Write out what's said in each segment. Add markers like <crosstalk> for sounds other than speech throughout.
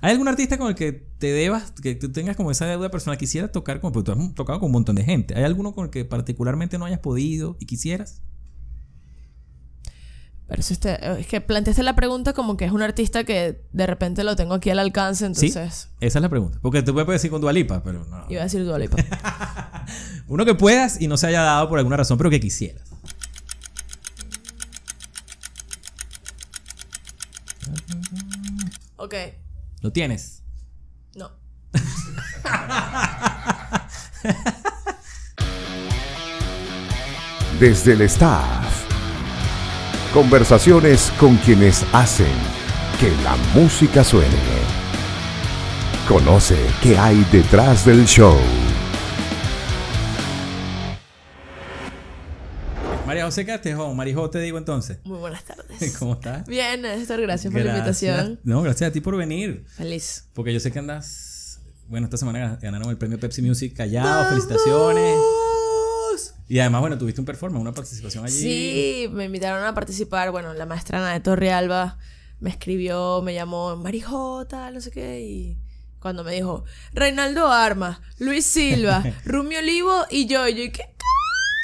¿Hay algún artista con el que te debas, que tú tengas como esa deuda personal? Quisieras tocar como, porque tú has tocado con un montón de gente. ¿Hay alguno con el que particularmente no hayas podido y quisieras? Pero eso este- es que planteaste la pregunta como que es un artista que de repente lo tengo aquí al alcance, Sí, entonces esa es la pregunta. Porque tú puedes decir con Dualipa, pero no. iba a decir Dua Lipa. <laughs> Uno que puedas y no se haya dado por alguna razón, pero que quisieras. ok, ¿Lo tienes? no. <laughs> Desde el staff. Conversaciones con quienes hacen que la música suene. Conoce qué hay detrás del show. María José Castejón, Marijó te digo entonces. Muy buenas tardes. <laughs> ¿Cómo estás? Bien, Néstor, gracias por la invitación. No, gracias a ti por venir. Feliz. Porque yo sé que andas. Bueno, esta semana ganaron el premio Pepsi Music callado. Felicitaciones. Y además, bueno, tuviste un performance, una participación allí. Sí, me invitaron a participar. Bueno, la maestra Ana de Torrealba me escribió, me llamó Marijota, no sé qué, y cuando me dijo Reinaldo Armas, Luis Silva, <laughs> Rumi Olivo y yo, y yo, ¿y qué?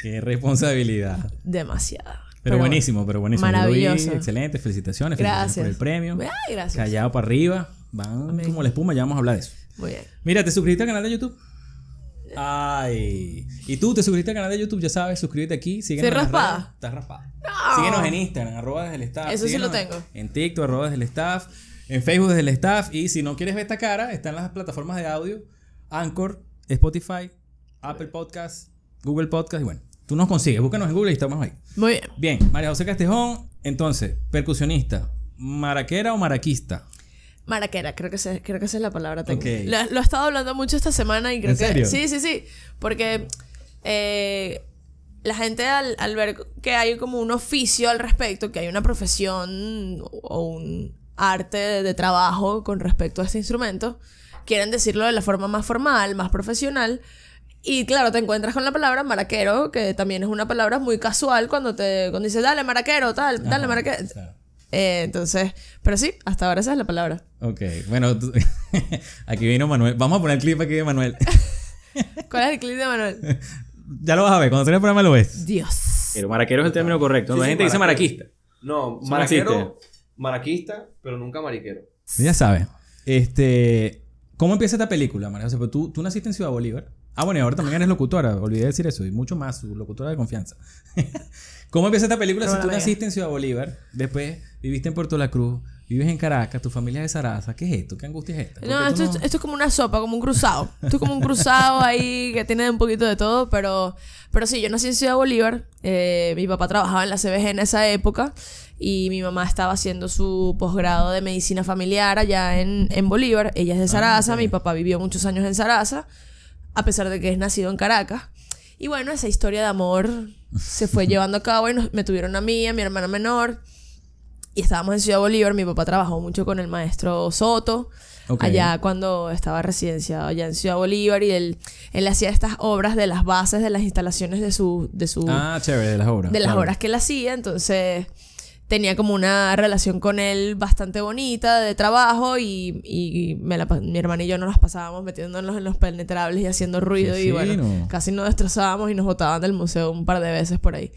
Qué responsabilidad. Demasiado. Pero, buenísimo, pero buenísimo. Maravilloso. excelente, felicitaciones. Gracias. Felicitaciones por el premio. Ay, gracias. Callado para arriba. Van Amén. como la espuma, ya vamos a hablar de eso. Muy bien. Mira, ¿te suscribiste al canal de YouTube? Ay. Y tú te suscribiste al canal de YouTube, ya sabes, suscríbete aquí. Síguenos ¿Estoy en las raspada? Estás raspada. Síguenos en Instagram, arroba desde el staff. Eso sí lo tengo. En TikTok, arroba desde el staff. En Facebook desde el staff. Y si no quieres ver esta cara, está en las plataformas de audio. Anchor, Spotify, Apple Podcast, Google Podcast. Y bueno, tú nos consigues. Búscanos en Google y estamos ahí. Muy bien. Bien, María José Castejón, entonces, percusionista, maraquera o maraquista. Maraquera, creo que, se- creo que esa es la palabra técnica. Ok. Lo, lo he estado hablando mucho esta semana y creo ¿En que. serio? Sí, sí, sí. Porque eh, la gente al, al ver que hay como un oficio al respecto, que hay una profesión o un arte de, de trabajo con respecto a este instrumento, quieren decirlo de la forma más formal, más profesional. Y claro, te encuentras con la palabra maraquero, que también es una palabra muy casual cuando te cuando dices, dale maraquero, tal, dale Ajá, maraquero. claro. Eh, entonces, pero sí, hasta ahora esa es la palabra. Ok, bueno, tú- <laughs> aquí vino Manuel. Vamos a poner el clip aquí de Manuel. <laughs> ¿Cuál es el clip de Manuel? <laughs> ya lo vas a ver, cuando tenga el programa lo ves. Dios. Pero maraquero es el término correcto. Sí, La sí, gente dice maraquista. No, Eso maraquero, maraquista, pero nunca mariquero. Ya sabes. Este, ¿Cómo empieza esta película, María José? Pues tú, tú naciste en Ciudad Bolívar. Ah, bueno, y ahora también eres locutora. Olvidé decir eso. Y mucho más, su locutora de confianza. <laughs> ¿Cómo empieza esta película si Pero tú la mega. naciste en Ciudad Bolívar? Después viviste en Puerto La Cruz. Vives en Caracas. Tu familia es de Sarasa. ¿Qué es esto? ¿Qué angustia es esta? ¿Por No, tú esto, es- esto es como una sopa, como un cruzado. Esto es como un cruzado ahí que tiene un poquito de todo, pero, pero sí, yo nací en Ciudad Bolívar. eh, mi papá trabajaba en la CBG en esa época y mi mamá estaba haciendo su posgrado de medicina familiar allá en, en Bolívar. Ella es de Sarasa, ok. mi papá vivió muchos años en Sarasa, a pesar de que es nacido en Caracas. Y bueno, esa historia de amor se fue <laughs> llevando a cabo y nos- me tuvieron a mí, a mi hermana menor. Y estábamos en Ciudad Bolívar. Mi papá trabajó mucho con el maestro Soto. Allá cuando estaba residenciado allá en Ciudad Bolívar. Y él, él hacía estas obras de las bases de las instalaciones de su... De su Ah, chévere, de las obras. de las claro. obras que él hacía. Entonces tenía como una relación con él bastante bonita de trabajo y, y me la mi hermana y yo nos las pasábamos metiéndonos en los penetrables y haciendo ruido y bueno, casi nos destrozábamos y nos botaban del museo un par de veces por ahí.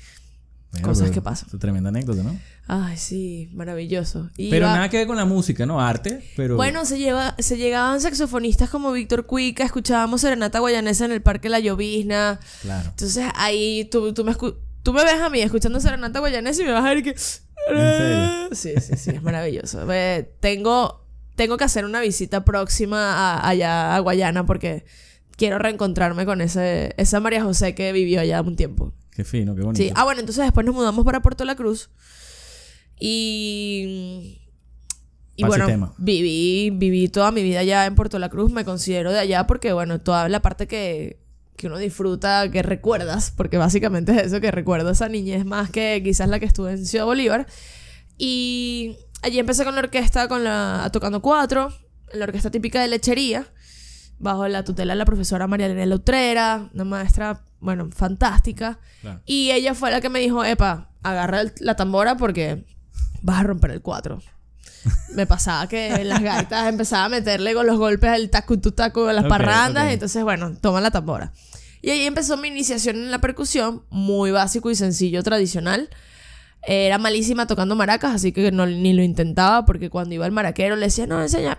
Cosas que pasan. es Tremenda anécdota, ¿no? Ay, sí, maravilloso. Y Pero iba- nada que ver con la música, ¿no? Arte, pero... Bueno, se, lleva, se llegaban saxofonistas como Víctor Cuica, escuchábamos Serenata Guayanesa en el Parque La Llovizna. Claro. Entonces ahí tú, tú, me, escu- tú me ves a mí escuchando Serenata Guayanesa y me vas a ver que... serio? Sí, sí, sí, es maravilloso. Tengo, tengo que hacer una visita próxima a- allá a Guayana porque quiero reencontrarme con ese, esa María José que vivió allá un tiempo. Qué fino, qué bonito. Sí, ah, bueno, entonces después nos mudamos para Puerto La Cruz. Y. Y bueno, viví, viví toda mi vida allá en Puerto La Cruz, me considero de allá porque, bueno, toda la parte que, que uno disfruta, que recuerdas, porque básicamente es eso, que recuerdo esa niñez más que quizás la que estuve en Ciudad Bolívar. Y allí empecé con la orquesta, con la, tocando cuatro, en la orquesta típica de lechería, bajo la tutela de la profesora María Elena Lautrera, una maestra, bueno, fantástica. Claro. Y ella fue la que me dijo, epa, agarra el- la tambora porque vas a romper el cuatro. Me pasaba que en las gaitas empezaba a meterle con los golpes el taco tu a las Ok, parrandas. ok. y entonces, bueno, toma la tambora. Y ahí empezó mi iniciación en la percusión, muy básico y sencillo, tradicional. Era malísima tocando maracas, así que no, ni lo intentaba porque cuando iba al maraquero le decía, no, enseña.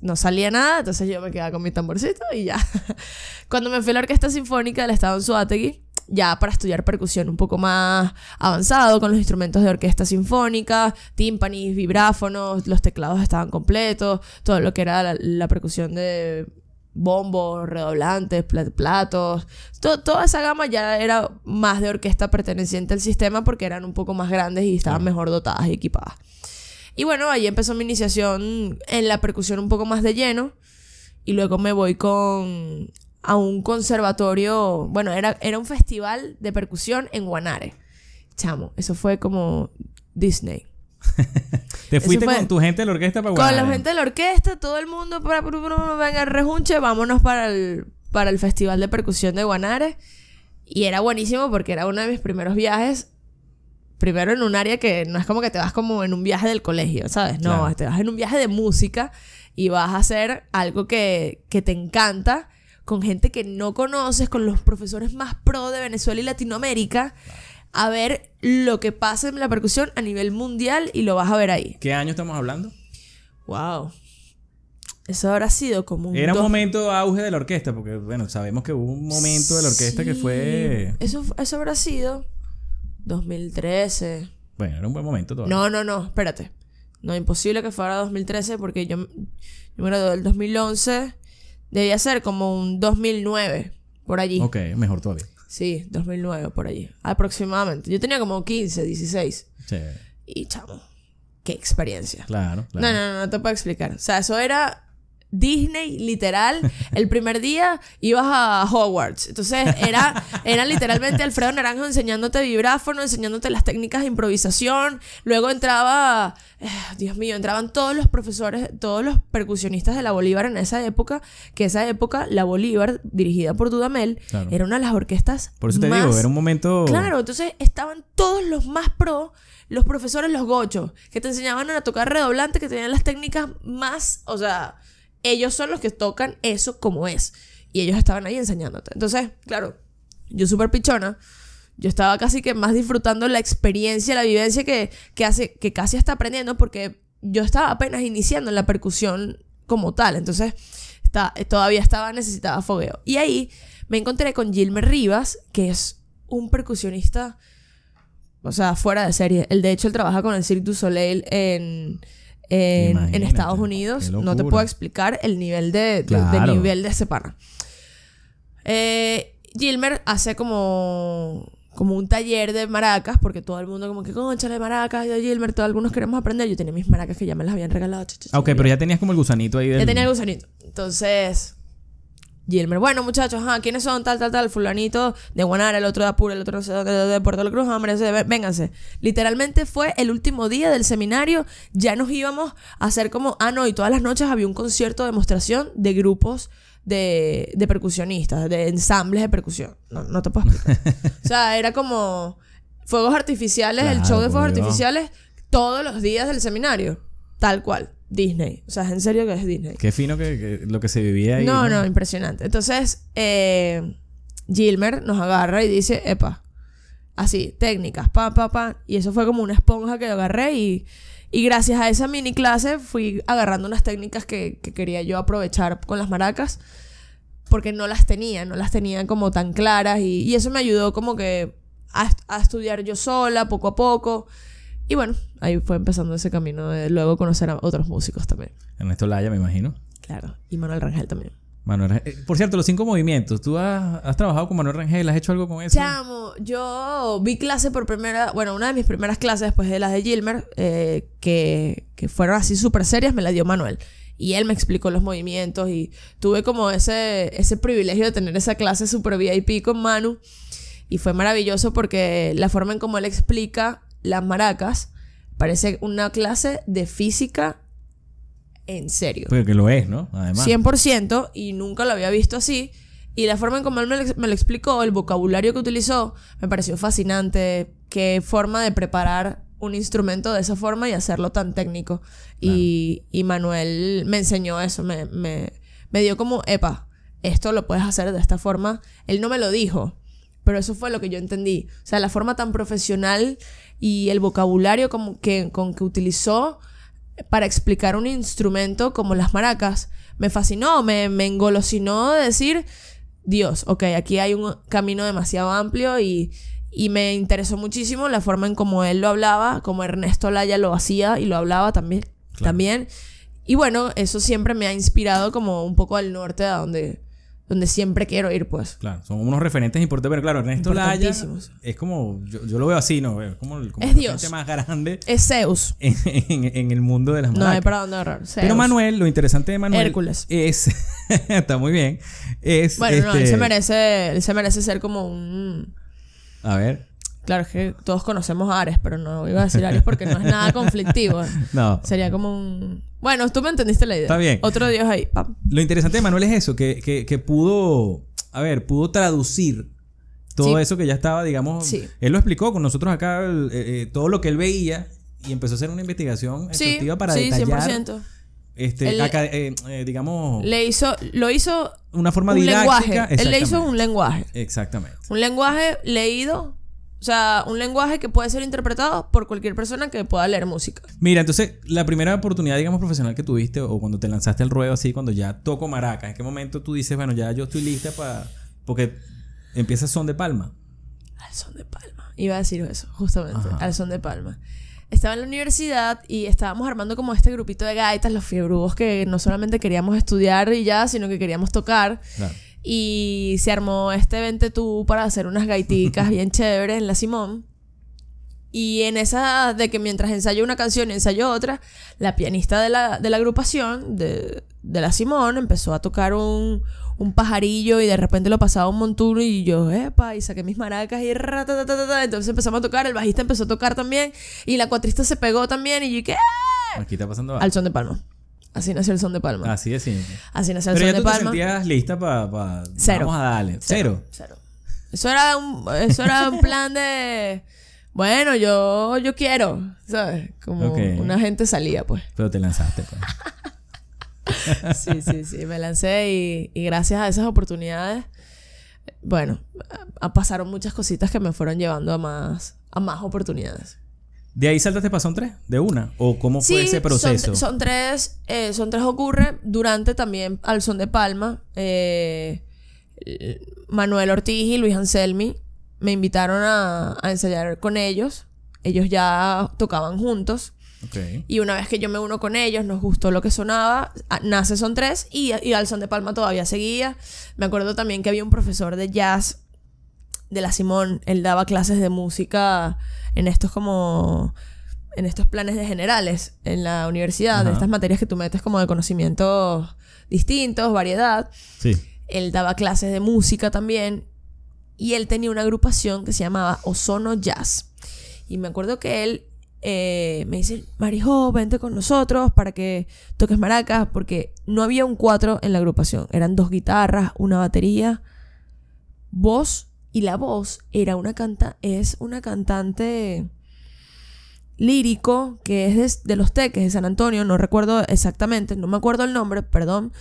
No salía nada, entonces yo me quedaba con mi tamborcito y ya. <laughs> Cuando me fui a la Orquesta Sinfónica del Estado en Suátegui, ya para estudiar percusión un poco más avanzado con los instrumentos de orquesta sinfónica, tímpanis, vibráfonos, los teclados estaban completos, todo lo que era la, la percusión de bombos, redoblantes, pla- platos, to- toda esa gama ya era más de orquesta perteneciente al sistema porque eran un poco más grandes y estaban mejor dotadas y equipadas. Y bueno, ahí empezó mi iniciación en la percusión un poco más de lleno. Y luego me voy con a un conservatorio. Bueno, era, era un festival de percusión en Guanare. Chamo, eso fue como Disney. <laughs> Te fuiste fue- con tu gente de la orquesta para Con la Guanare. gente de la orquesta, todo el mundo para venga rejunche, vámonos para el, para el festival de percusión de Guanare. Y era buenísimo porque era uno de mis primeros viajes. Primero en un área que no es como que te vas como en un viaje del colegio, ¿sabes? No, Claro. te vas en un viaje de música y vas a hacer algo que, que te encanta con gente que no conoces, con los profesores más pro de Venezuela y Latinoamérica, a ver lo que pasa en la percusión a nivel mundial y lo vas a ver ahí. ¿Qué año estamos hablando? Wow. Eso habrá sido como un. Era un momento auge de la orquesta, porque bueno, sabemos que hubo un momento de la orquesta que fue. Eso, eso habrá sido 2013. Bueno, era un buen momento todavía. No, no, no, espérate. No, imposible que fuera 2013 porque yo, yo me gradué del 2011. Debía ser como un 2009, por allí. Ok, mejor todavía. Sí, 2009, por allí. Aproximadamente. Yo tenía como 15, 16. Sí, Y chamo, qué experiencia. claro, claro. No, no, no, no te puedo explicar. O sea, eso era Disney, literal. El primer día ibas a Hogwarts. Entonces, era, era literalmente Alfredo Naranjo enseñándote vibráfono, enseñándote las técnicas de improvisación. Luego entraba, eh, Dios mío, entraban todos los profesores, todos los percusionistas de la Bolívar en esa época. Que esa época, la Bolívar, dirigida por Dudamel, Claro. era una de las orquestas. Por eso te más digo, era un momento. Claro, entonces estaban todos los más pro, los profesores, los gochos, que te enseñaban a tocar redoblante, que tenían las técnicas más, o sea, ellos son los que tocan eso como es. Y ellos estaban ahí enseñándote. Entonces, claro, yo súper pichona. Yo estaba casi que más disfrutando la experiencia, la vivencia que, que, hace, que casi está aprendiendo porque yo estaba apenas iniciando la percusión como tal. Entonces, está, todavía estaba necesitada fogueo. Y ahí me encontré con Gilmer Rivas, que es un percusionista, o sea, fuera de serie. Él, de hecho, él trabaja con el Cirque du Soleil en, en, en Estados Unidos. No te puedo explicar el nivel de, de- Claro. del nivel de ese pana. Eh, Gilmer hace como como un taller de maracas, porque todo el mundo como que, conchale, maracas, yo Gilmer, todos algunos queremos aprender. Yo tenía mis maracas que ya me las habían regalado. ch, ch, ch, ok, pero ya tenías como el gusanito ahí del. ya tenía el gusanito. Entonces, Gilmer, bueno, muchachos, ajá, ¿quiénes son? Tal, tal, tal. Fulanito de Guanara, el otro de Apure, el otro de, Puerto La Cruz, hombre, vénganse. Literalmente fue el último día del seminario. Ya nos íbamos a hacer como, ah, no, y todas las noches había un concierto de demostración de grupos de, de percusionistas, de ensambles de percusión. No, no te puedo explicar. <laughs> o sea, era como fuegos artificiales, el show de fuegos artificiales todos los días del seminario. Tal cual. Disney. O sea, en serio que es Disney. Qué fino que, que lo que se vivía ahí. No, no, impresionante. Entonces, eh, Gilmer nos agarra y dice, epa, así, técnicas, pa, pa, pa. Y eso fue como una esponja que yo agarré y, y gracias a esa mini clase fui agarrando unas técnicas que, que quería yo aprovechar con las maracas porque no las tenía, no las tenía como tan claras y, y eso me ayudó como que a, a estudiar yo sola, poco a poco. Y bueno, ahí fue empezando ese camino de luego conocer a otros músicos también. Ernesto Laya, me imagino. Claro. Y Manuel Rangel también. Manuel Rangel. Eh, Por cierto, los cinco movimientos. ¿Tú has, has trabajado con Manuel Rangel? ¿Has hecho algo con eso? Chamo, yo vi clase por primera, bueno, una de mis primeras clases después de las de Gilmer, eh, que, que fueron así súper serias, me la dio Manuel. Y él me explicó los movimientos y tuve como ese, ese privilegio de tener esa clase súper VIP con Manu. Y fue maravilloso porque la forma en cómo él explica las maracas parece una clase de física en serio. Porque lo es, ¿no? Además. 100% y nunca lo había visto así. Y la forma en cómo él me lo, me lo explicó, el vocabulario que utilizó, me pareció fascinante. Qué forma de preparar un instrumento de esa forma y hacerlo tan técnico. Y, y Manuel me enseñó eso, me, me, me dio como, epa, esto lo puedes hacer de esta forma. Él no me lo dijo, pero eso fue lo que yo entendí. O sea, la forma tan profesional y el vocabulario como que, con que utilizó para explicar un instrumento como las maracas me fascinó, me, me engolosinó de decir, Dios, ok, aquí hay un camino demasiado amplio y, y me interesó muchísimo la forma en cómo él lo hablaba, como Ernesto Laya lo hacía y lo hablaba también. también. Y bueno, eso siempre me ha inspirado como un poco al norte, a donde, donde siempre quiero ir, pues. Claro, son unos referentes importantes, pero claro, Ernesto Laya es como, yo, yo lo veo así, ¿no? Es como, Es el Dios. más grande Es Zeus. en, en- en el mundo de las No maracas. hay para dónde agarrar. Pero Manuel, lo interesante de Manuel Hércules. es <laughs> está muy bien. Es Bueno, no, él este, se merece, él se merece ser como un... A ver. Claro, es que todos conocemos a Ares, pero no iba a decir Ares porque no es nada <laughs> conflictivo. No. Sería como un... Bueno, tú me entendiste la idea. Está bien. Otro dios ahí. pam. Lo interesante de Manuel es eso, que, que, que pudo, a ver, pudo traducir todo Sí. eso que ya estaba, digamos, Sí. él lo explicó con nosotros acá, el- eh, eh, todo lo que él veía y empezó a hacer una investigación Sí, exhaustiva para sí, detallar, 100%. este, Él- acá, eh, eh, digamos, Le hizo... Lo hizo una forma un didáctica. lenguaje. Él le hizo un lenguaje. Exactamente. Un lenguaje leído. O sea, un lenguaje que puede ser interpretado por cualquier persona que pueda leer música. Mira, entonces, la primera oportunidad, digamos, profesional que tuviste, o cuando te lanzaste al ruedo así, cuando ya toco maraca, ¿en qué momento tú dices, bueno, ya yo estoy lista para. Porque empieza son de palma. Al son de palma. Iba a decir eso, justamente. Ajá. Al son de palma. Estaba en la universidad y estábamos armando como este grupito de gaitas, los fiebrugos que no solamente queríamos estudiar y ya, sino que queríamos tocar. Claro. Y se armó este vente tú para hacer unas gaiticas <laughs> bien chéveres en la Simón. Y en esa de que mientras ensayó una canción y ensayó otra, la pianista de la, de la agrupación, de, de la Simón, empezó a tocar un, un pajarillo y de repente lo pasaba un montuno y yo, epa, y saqué mis maracas y ratatatatata. entonces empezamos a tocar, el bajista empezó a tocar también y la cuatrista se pegó también y yo, ¿qué? Aquí está pasando algo. Al son de palma. Así nació el son de palma. Así de simple. Así nació el Pero son ya de tú te palma. sentías lista para. Cero. Vamos a darle. Cero. Cero. Eso era un, eso era un plan de. Bueno, yo, yo quiero, ¿sabes? Como una gente salía, pues. Pero te lanzaste, pues. <laughs> Sí, sí, sí. Me lancé y, y gracias a esas oportunidades, bueno, a- a- pasaron muchas cositas que me fueron llevando a más, a más oportunidades. ¿De ahí saltaste para son tres? ¿De una? ¿O cómo fue ese proceso? Son, tres, eh, son tres ocurre durante también al son de Palma. eh, Manuel Ortiz y Luis Anselmi me invitaron a, a ensayar con ellos. Ellos ya tocaban juntos. Y una vez que yo me uno con ellos, nos gustó lo que sonaba. Nace son tres y, y al son de Palma todavía seguía. Me acuerdo también que había un profesor de jazz de la Simón. Él daba clases de música en estos como en estos planes de generales en la universidad, de estas materias que tú metes como de conocimientos distintos, variedad. Sí. Él daba clases de música también. Y él tenía una agrupación que se llamaba Ozono Jazz. Y me acuerdo que él eh, me dice, Marijo, vente con nosotros para que toques maracas. Porque no había un cuatro en la agrupación. Eran dos guitarras, una batería, voz. Y la voz era una canta es una cantante lírico que es de, de los Teques de San Antonio, no recuerdo exactamente, no me acuerdo el nombre, perdón.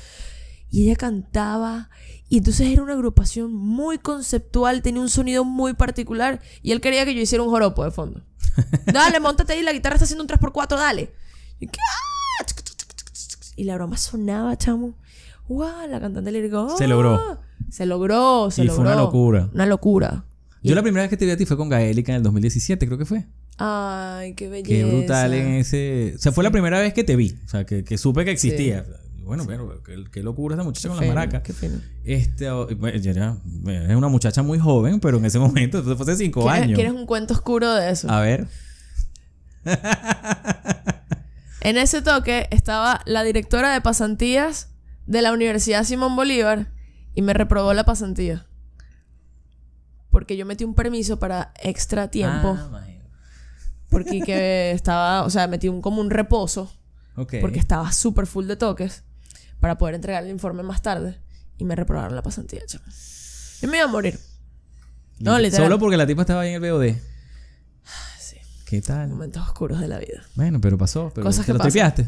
Y ella cantaba. Y entonces era una agrupación muy conceptual, tenía un sonido muy particular. Y él quería que yo hiciera un joropo de fondo. <laughs> Dale, montate ahí, la guitarra está haciendo un 3x4, dale. Y. Ah, la broma sonaba, chamo. ¡Guau! La cantante le dijo. Se logró. Se logró, se Y logró. fue una locura. Una locura. Yo la primera vez que te vi a ti fue con Gaélica en el 2017, creo que fue. Ay, qué belleza. Qué brutal en ese... O sea, fue la primera vez que te vi. O sea, que, que supe que existía. Bueno, pero qué, qué locura esta muchacha con las maracas. Qué fino. Este, bueno, ya es una muchacha muy joven, pero en ese momento, entonces fue hace cinco ¿Quieres, años. quieres un cuento oscuro de eso? A ver. <laughs> En ese toque estaba la directora de pasantías de la Universidad Simón Bolívar y me reprobó la pasantía. Porque yo metí un permiso para extra tiempo. Ah. Porque que <laughs> estaba, o sea, metí un, como un reposo. Ok. Porque estaba súper full de toques. Para poder entregar el informe más tarde. Y me reprobaron la pasantía. Yo me iba a morir. No, literal. Solo porque la tipa estaba ahí en el BOD. Sí. ¿Qué tal? Momentos oscuros de la vida. Bueno, pero pasó. Pero Cosas ¿Te que lo pasan. tripeaste?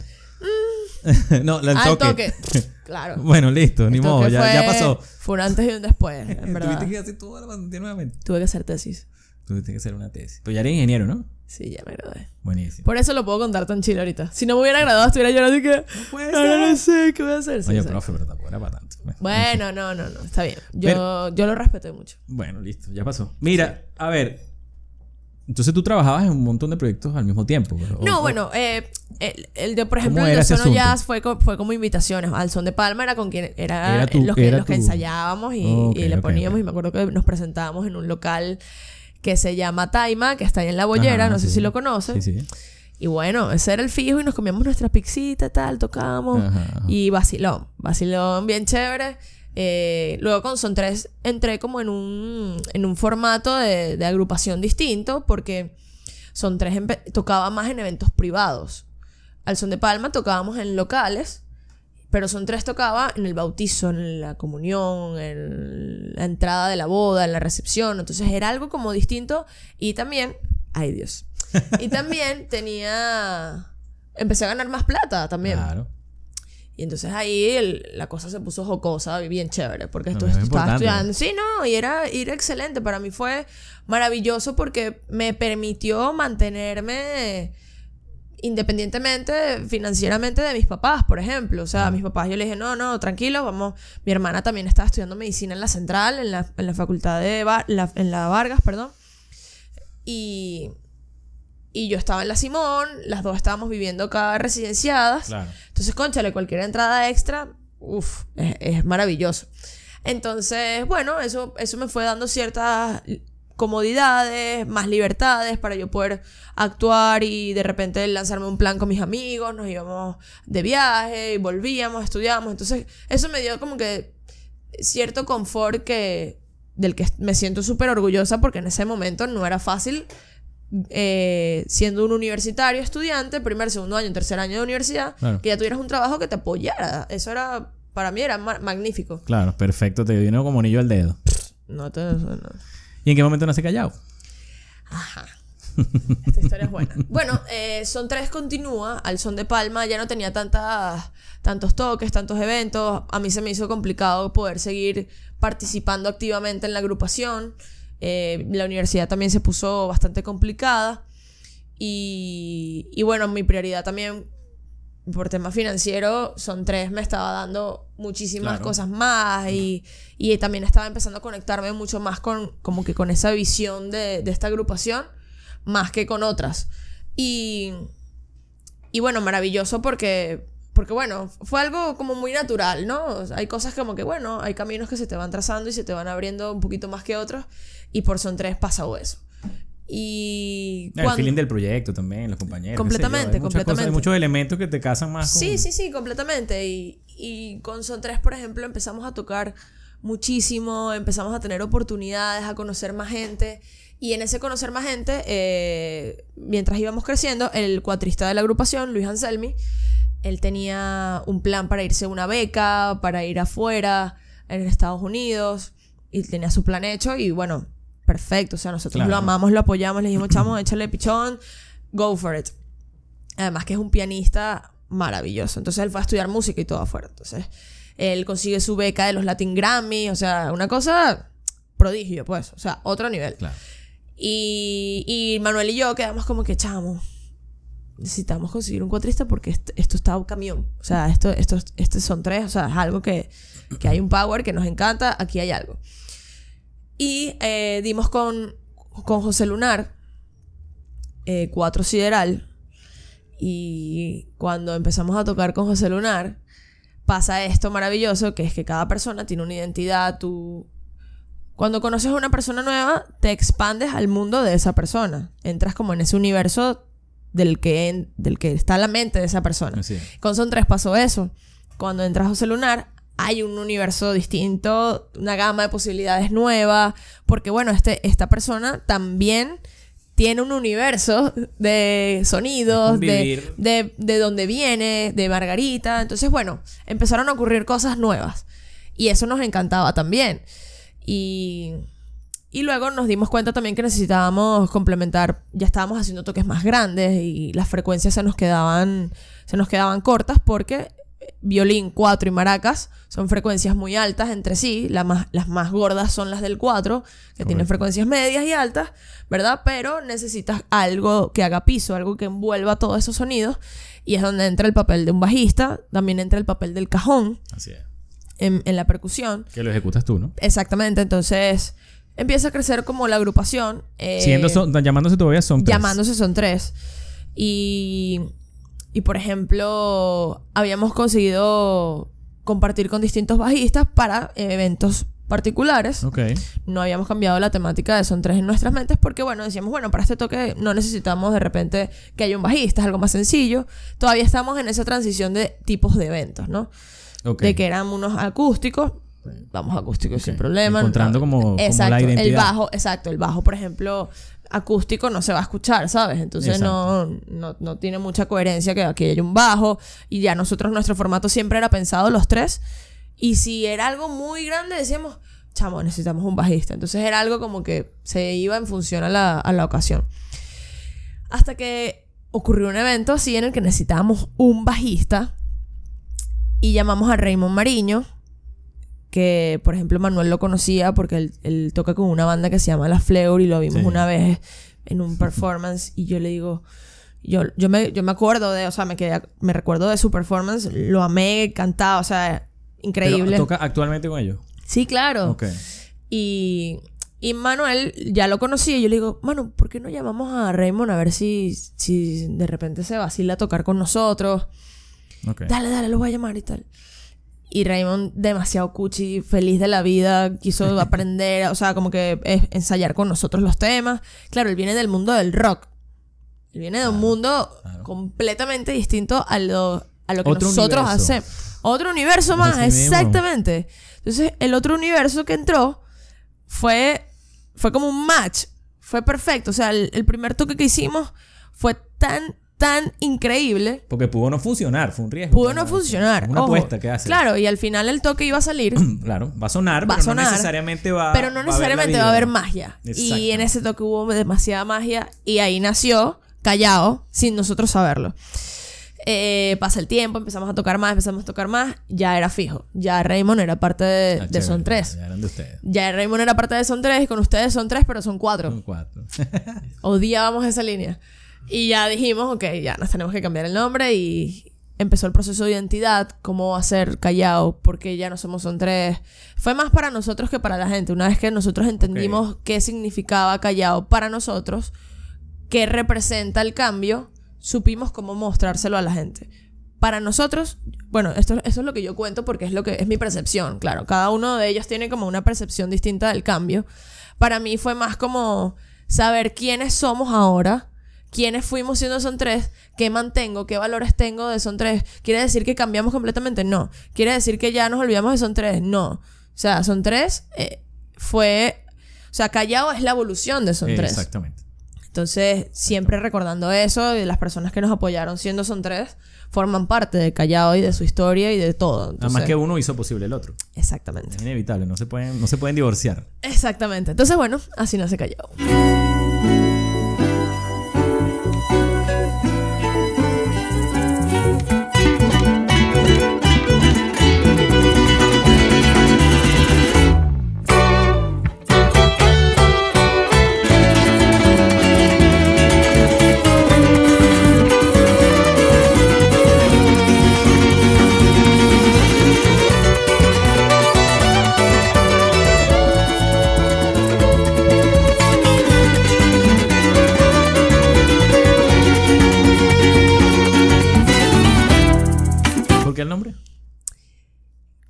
<laughs> no, el Al toque. toque. <laughs> Claro. bueno, listo, ni El modo, ya, fue- ya pasó. Fue un antes y un después, en <laughs> Tuviste que hacer toda la nuevamente. Tuve que hacer tesis. Tuviste que hacer una tesis. Pero ya eres ingeniero, ¿no? Sí, ya me gradué. Buenísimo. Por eso lo puedo contar tan chido ahorita. Si no me hubiera graduado, estuviera llorando y que. puede Ahora no sé qué voy a hacer. Sí, Oye, profe, pero tampoco era para tanto. Bueno, no, no, no. Está bien. Yo, Pero- yo lo respeté mucho. Bueno, listo, ya pasó. Mira, a ver. Entonces tú trabajabas en un montón de proyectos al mismo tiempo. o- No, o- bueno, eh, el, el de, por ejemplo, ¿Cómo el de Sono? Jazz fue, co- fue como invitaciones. Al Son de Palma era con quien era, Era tu- los, que, era los que ensayábamos y, Ok, y le poníamos. ok. Y me acuerdo que nos presentábamos en un local que se llama Taima, que está ahí en La Bollera, Ajá, no sé sí. si lo conocen. Sí, sí. Y bueno, ese era el fijo y nos comíamos nuestras pixitas, tal, tocábamos. Ajá, ajá. Y vacilón, vacilón bien chévere. Eh, luego con Son 3 entré como en un, en un formato de, de agrupación distinto porque Son 3 tocaba más en eventos privados. Al Son de Palma tocábamos en locales, pero Son 3 tocaba en el bautizo, en la comunión, en la entrada de la boda, en la recepción. Entonces era algo como distinto y también, ay Dios, y <laughs> también tenía, empecé a ganar más plata también. Claro. Y entonces ahí el- la cosa se puso jocosa, bien chévere, porque esto, es estaba estudiando. Sí, no, y era, y era excelente. Para mí fue maravilloso porque me permitió mantenerme independientemente financieramente de mis papás, por ejemplo. O sea, a mis papás yo les dije, no, no, tranquilo, vamos. Mi hermana también estaba estudiando medicina en la central, en la, en la facultad de la- en la Vargas, perdón. Y, y yo estaba en la Simón, las dos estábamos viviendo acá residenciadas. Claro. Entonces, conchale, cualquier entrada extra, uff, es, es maravilloso. Entonces, bueno, eso, eso me fue dando ciertas comodidades, más libertades para yo poder actuar y de repente lanzarme un plan con mis amigos, nos íbamos de viaje y volvíamos, estudiábamos. Entonces, eso me dio como que cierto confort que del que me siento súper orgullosa porque en ese momento no era fácil eh, siendo un universitario estudiante, primer, segundo año, tercer año de universidad, Claro. que ya tuvieras un trabajo que te apoyara. Eso era, para mí era ma- magnífico. Claro, perfecto. Te vino como anillo al dedo. No te... ¿Y en qué momento nace Callao? Esta historia es buena. Bueno, eh, Son 3 continúa. Al Son de Palma ya no tenía tantas, tantos toques, tantos eventos. A mí se me hizo complicado poder seguir participando activamente en la agrupación. Eh, la universidad también se puso bastante complicada. Y, y bueno, mi prioridad también por tema financiero, Son 3 me estaba dando muchísimas Claro. cosas más y, y también estaba empezando a conectarme mucho más con como que con esa visión de, de esta agrupación más que con otras. Y, y bueno, maravilloso porque, porque bueno, fue algo como muy natural, ¿no? O sea, hay cosas como que, bueno, hay caminos que se te van trazando y se te van abriendo un poquito más que otros. Y por Son 3 pasó eso. Y El cuando- feeling del proyecto también, los compañeros. Completamente, Hay muchas cosas, completamente. hay muchos elementos que te casan más con... Sí, sí, sí, completamente. Y, y con Son 3, por ejemplo, empezamos a tocar muchísimo, empezamos a tener oportunidades, a conocer más gente. Y en ese conocer más gente, eh, mientras íbamos creciendo, el cuatrista de la agrupación, Luis Anselmi, él tenía un plan para irse a una beca, para ir afuera, en Estados Unidos, y tenía su plan hecho y bueno, perfecto, o sea, nosotros Claro. lo amamos, lo apoyamos, le dijimos, <clears throat> chamo, échale pichón, go for it. Además que es un pianista maravilloso. Entonces él fue a estudiar música y todo afuera. Entonces él consigue su beca de los Latin Grammy. O sea, una cosa prodigio, pues. O sea, otro nivel. Claro. Y, y Manuel y yo quedamos como que, chamo, necesitamos conseguir un cuatrista porque est- esto está un camión. O sea, esto, esto, estos son tres. O sea, es algo que, que hay un power que nos encanta. Aquí hay algo. Y eh, dimos con, con José Lunar, eh, cuatro sideral. Y cuando empezamos a tocar con José Lunar, pasa esto maravilloso, que es que cada persona tiene una identidad, tú... Cuando conoces a una persona nueva, te expandes al mundo de esa persona. Entras como en ese universo del que, en- del que está la mente de esa persona. Así es. Con Son 3 pasó eso. Cuando entras a José Lunar, hay un universo distinto, una gama de posibilidades nueva, porque bueno, este, esta persona también tiene un universo de sonidos, De de, de dónde viene, de Margarita. Entonces, bueno, empezaron a ocurrir cosas nuevas. Y eso nos encantaba también. Y, Y luego nos dimos cuenta también que necesitábamos complementar, ya estábamos haciendo toques más grandes y las frecuencias se nos quedaban, se nos quedaban cortas porque violín, cuatro y maracas son frecuencias muy altas entre sí. La más- las más gordas son las del 4, que tienen frecuencias medias y altas, ¿verdad? Pero necesitas algo que haga piso, algo que envuelva todos esos sonidos. Y es donde entra el papel de un bajista, también entra el papel del cajón Así es. en, en la percusión. Que lo ejecutas tú, ¿no? Exactamente, entonces empieza a crecer como la agrupación. eh, Siendo son- llamándose todavía son tres. llamándose son tres. Y, y por ejemplo, habíamos conseguido compartir con distintos bajistas para eventos particulares. Ok. No habíamos cambiado la temática de son tres en nuestras mentes porque, bueno, decíamos, bueno, para este toque no necesitamos de repente que haya un bajista, es algo más sencillo. Todavía estamos en esa transición de tipos de eventos, ¿no? De que eran unos acústicos. Vamos acústicos sin Ok. problema. Encontrando como- como la exacto, El identidad. bajo, exacto. El bajo, por ejemplo, acústico no se va a escuchar, ¿sabes? Entonces no, no, no tiene mucha coherencia que aquí haya un bajo. Y ya nosotros, nuestro formato siempre era pensado los tres. Y si era algo muy grande, decíamos, chamo, necesitamos un bajista. Entonces era algo como que se iba en función a la, a la ocasión. Hasta que ocurrió un evento así en el que necesitábamos un bajista. Y llamamos a Raymond Mariño, que por ejemplo Manuel lo conocía porque él, él toca con una banda que se llama La Fleur y lo vimos Sí. una vez en un performance y yo le digo, yo, yo, me, yo me acuerdo de, o sea, me, quedé, me recuerdo de su performance, lo amé, cantaba, o sea, increíble. Pero, ¿Toca actualmente con ellos? Sí, claro. Ok. Y, y Manuel ya lo conocía y yo le digo, Manu, ¿por qué no llamamos a Raymond a ver si, si de repente se vacila a tocar con nosotros? Ok. Dale, dale, lo voy a llamar y tal. Y Raymond, demasiado cuchi, feliz de la vida, quiso <laughs> aprender, o sea, como que eh, ensayar con nosotros los temas. Claro, él viene del mundo del rock. Él viene de un mundo claro. completamente distinto a lo, a lo que Otro nosotros universo. hacemos. Otro universo más, Así mismo. exactamente. Entonces, el otro universo que entró fue, fue como un match. Fue perfecto. O sea, el, el primer toque que hicimos fue tan, tan increíble Porque pudo no funcionar, fue un riesgo. pudo no funcionar. Una Ojo. apuesta que hace. Claro, y al final el toque iba a salir, <clears throat> Claro, va a sonar, Va a pero sonar, no necesariamente va pero no va a haber necesariamente va a haber magia. Y en ese toque hubo demasiada magia y ahí nació Callao sin nosotros saberlo. Eh, pasa el tiempo, empezamos a tocar más, empezamos a tocar más, ya era fijo. Ya Raymond era parte de, Ah, de chévere, Son 3. Ya eran de ustedes. Ya Raymond era parte de Son 3 y con ustedes son 3, pero son 4. Son cuatro. <laughs> odiábamos esa línea. Y ya dijimos, ok, ya nos tenemos que cambiar el nombre y empezó el proceso de identidad, cómo hacer Callao, porque ya no somos son tres. Fue más para nosotros que para la gente. Una vez que nosotros entendimos qué significaba Callao para nosotros, qué representa el cambio, supimos cómo mostrárselo a la gente. Para nosotros, bueno, esto, esto es lo que yo cuento porque es lo que es mi percepción, claro. Cada uno de ellos tiene como una percepción distinta del cambio. Para mí fue más como saber quiénes somos ahora, quiénes fuimos siendo Son Tres, qué mantengo, qué valores tengo de Son Tres. ¿Quiere decir que cambiamos completamente? No. ¿Quiere decir que ya nos olvidamos de Son Tres? No. O sea, Son Tres eh, fue... O sea, Callao es la evolución de Son Tres. Exactamente. Entonces, siempre recordando eso, y las personas que nos apoyaron siendo Son Tres, forman parte de Callao y de su historia y de todo. Nada más Entonces, que uno hizo posible el otro. Exactamente. Es inevitable, no se pueden, no se pueden divorciar. Exactamente. Entonces, bueno, así nace Callao.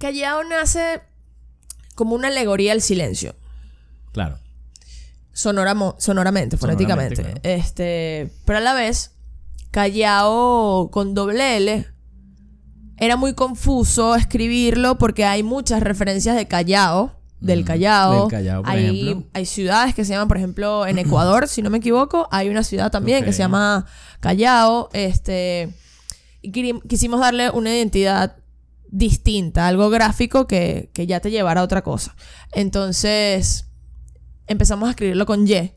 Callao nace como una alegoría al silencio. Claro. Sonoramo- sonoramente, fonéticamente. claro. Este, pero a la vez, Callao con doble L era muy confuso escribirlo porque hay muchas referencias de Callao, del Callao. del Callao, por hay, ejemplo. hay ciudades que se llaman, por ejemplo, en Ecuador, si no me equivoco, hay una ciudad también que se llama Callao. Este, y quisimos darle una identidad distinta, algo gráfico que, que ya te llevara a otra cosa. Entonces, empezamos a escribirlo con Y.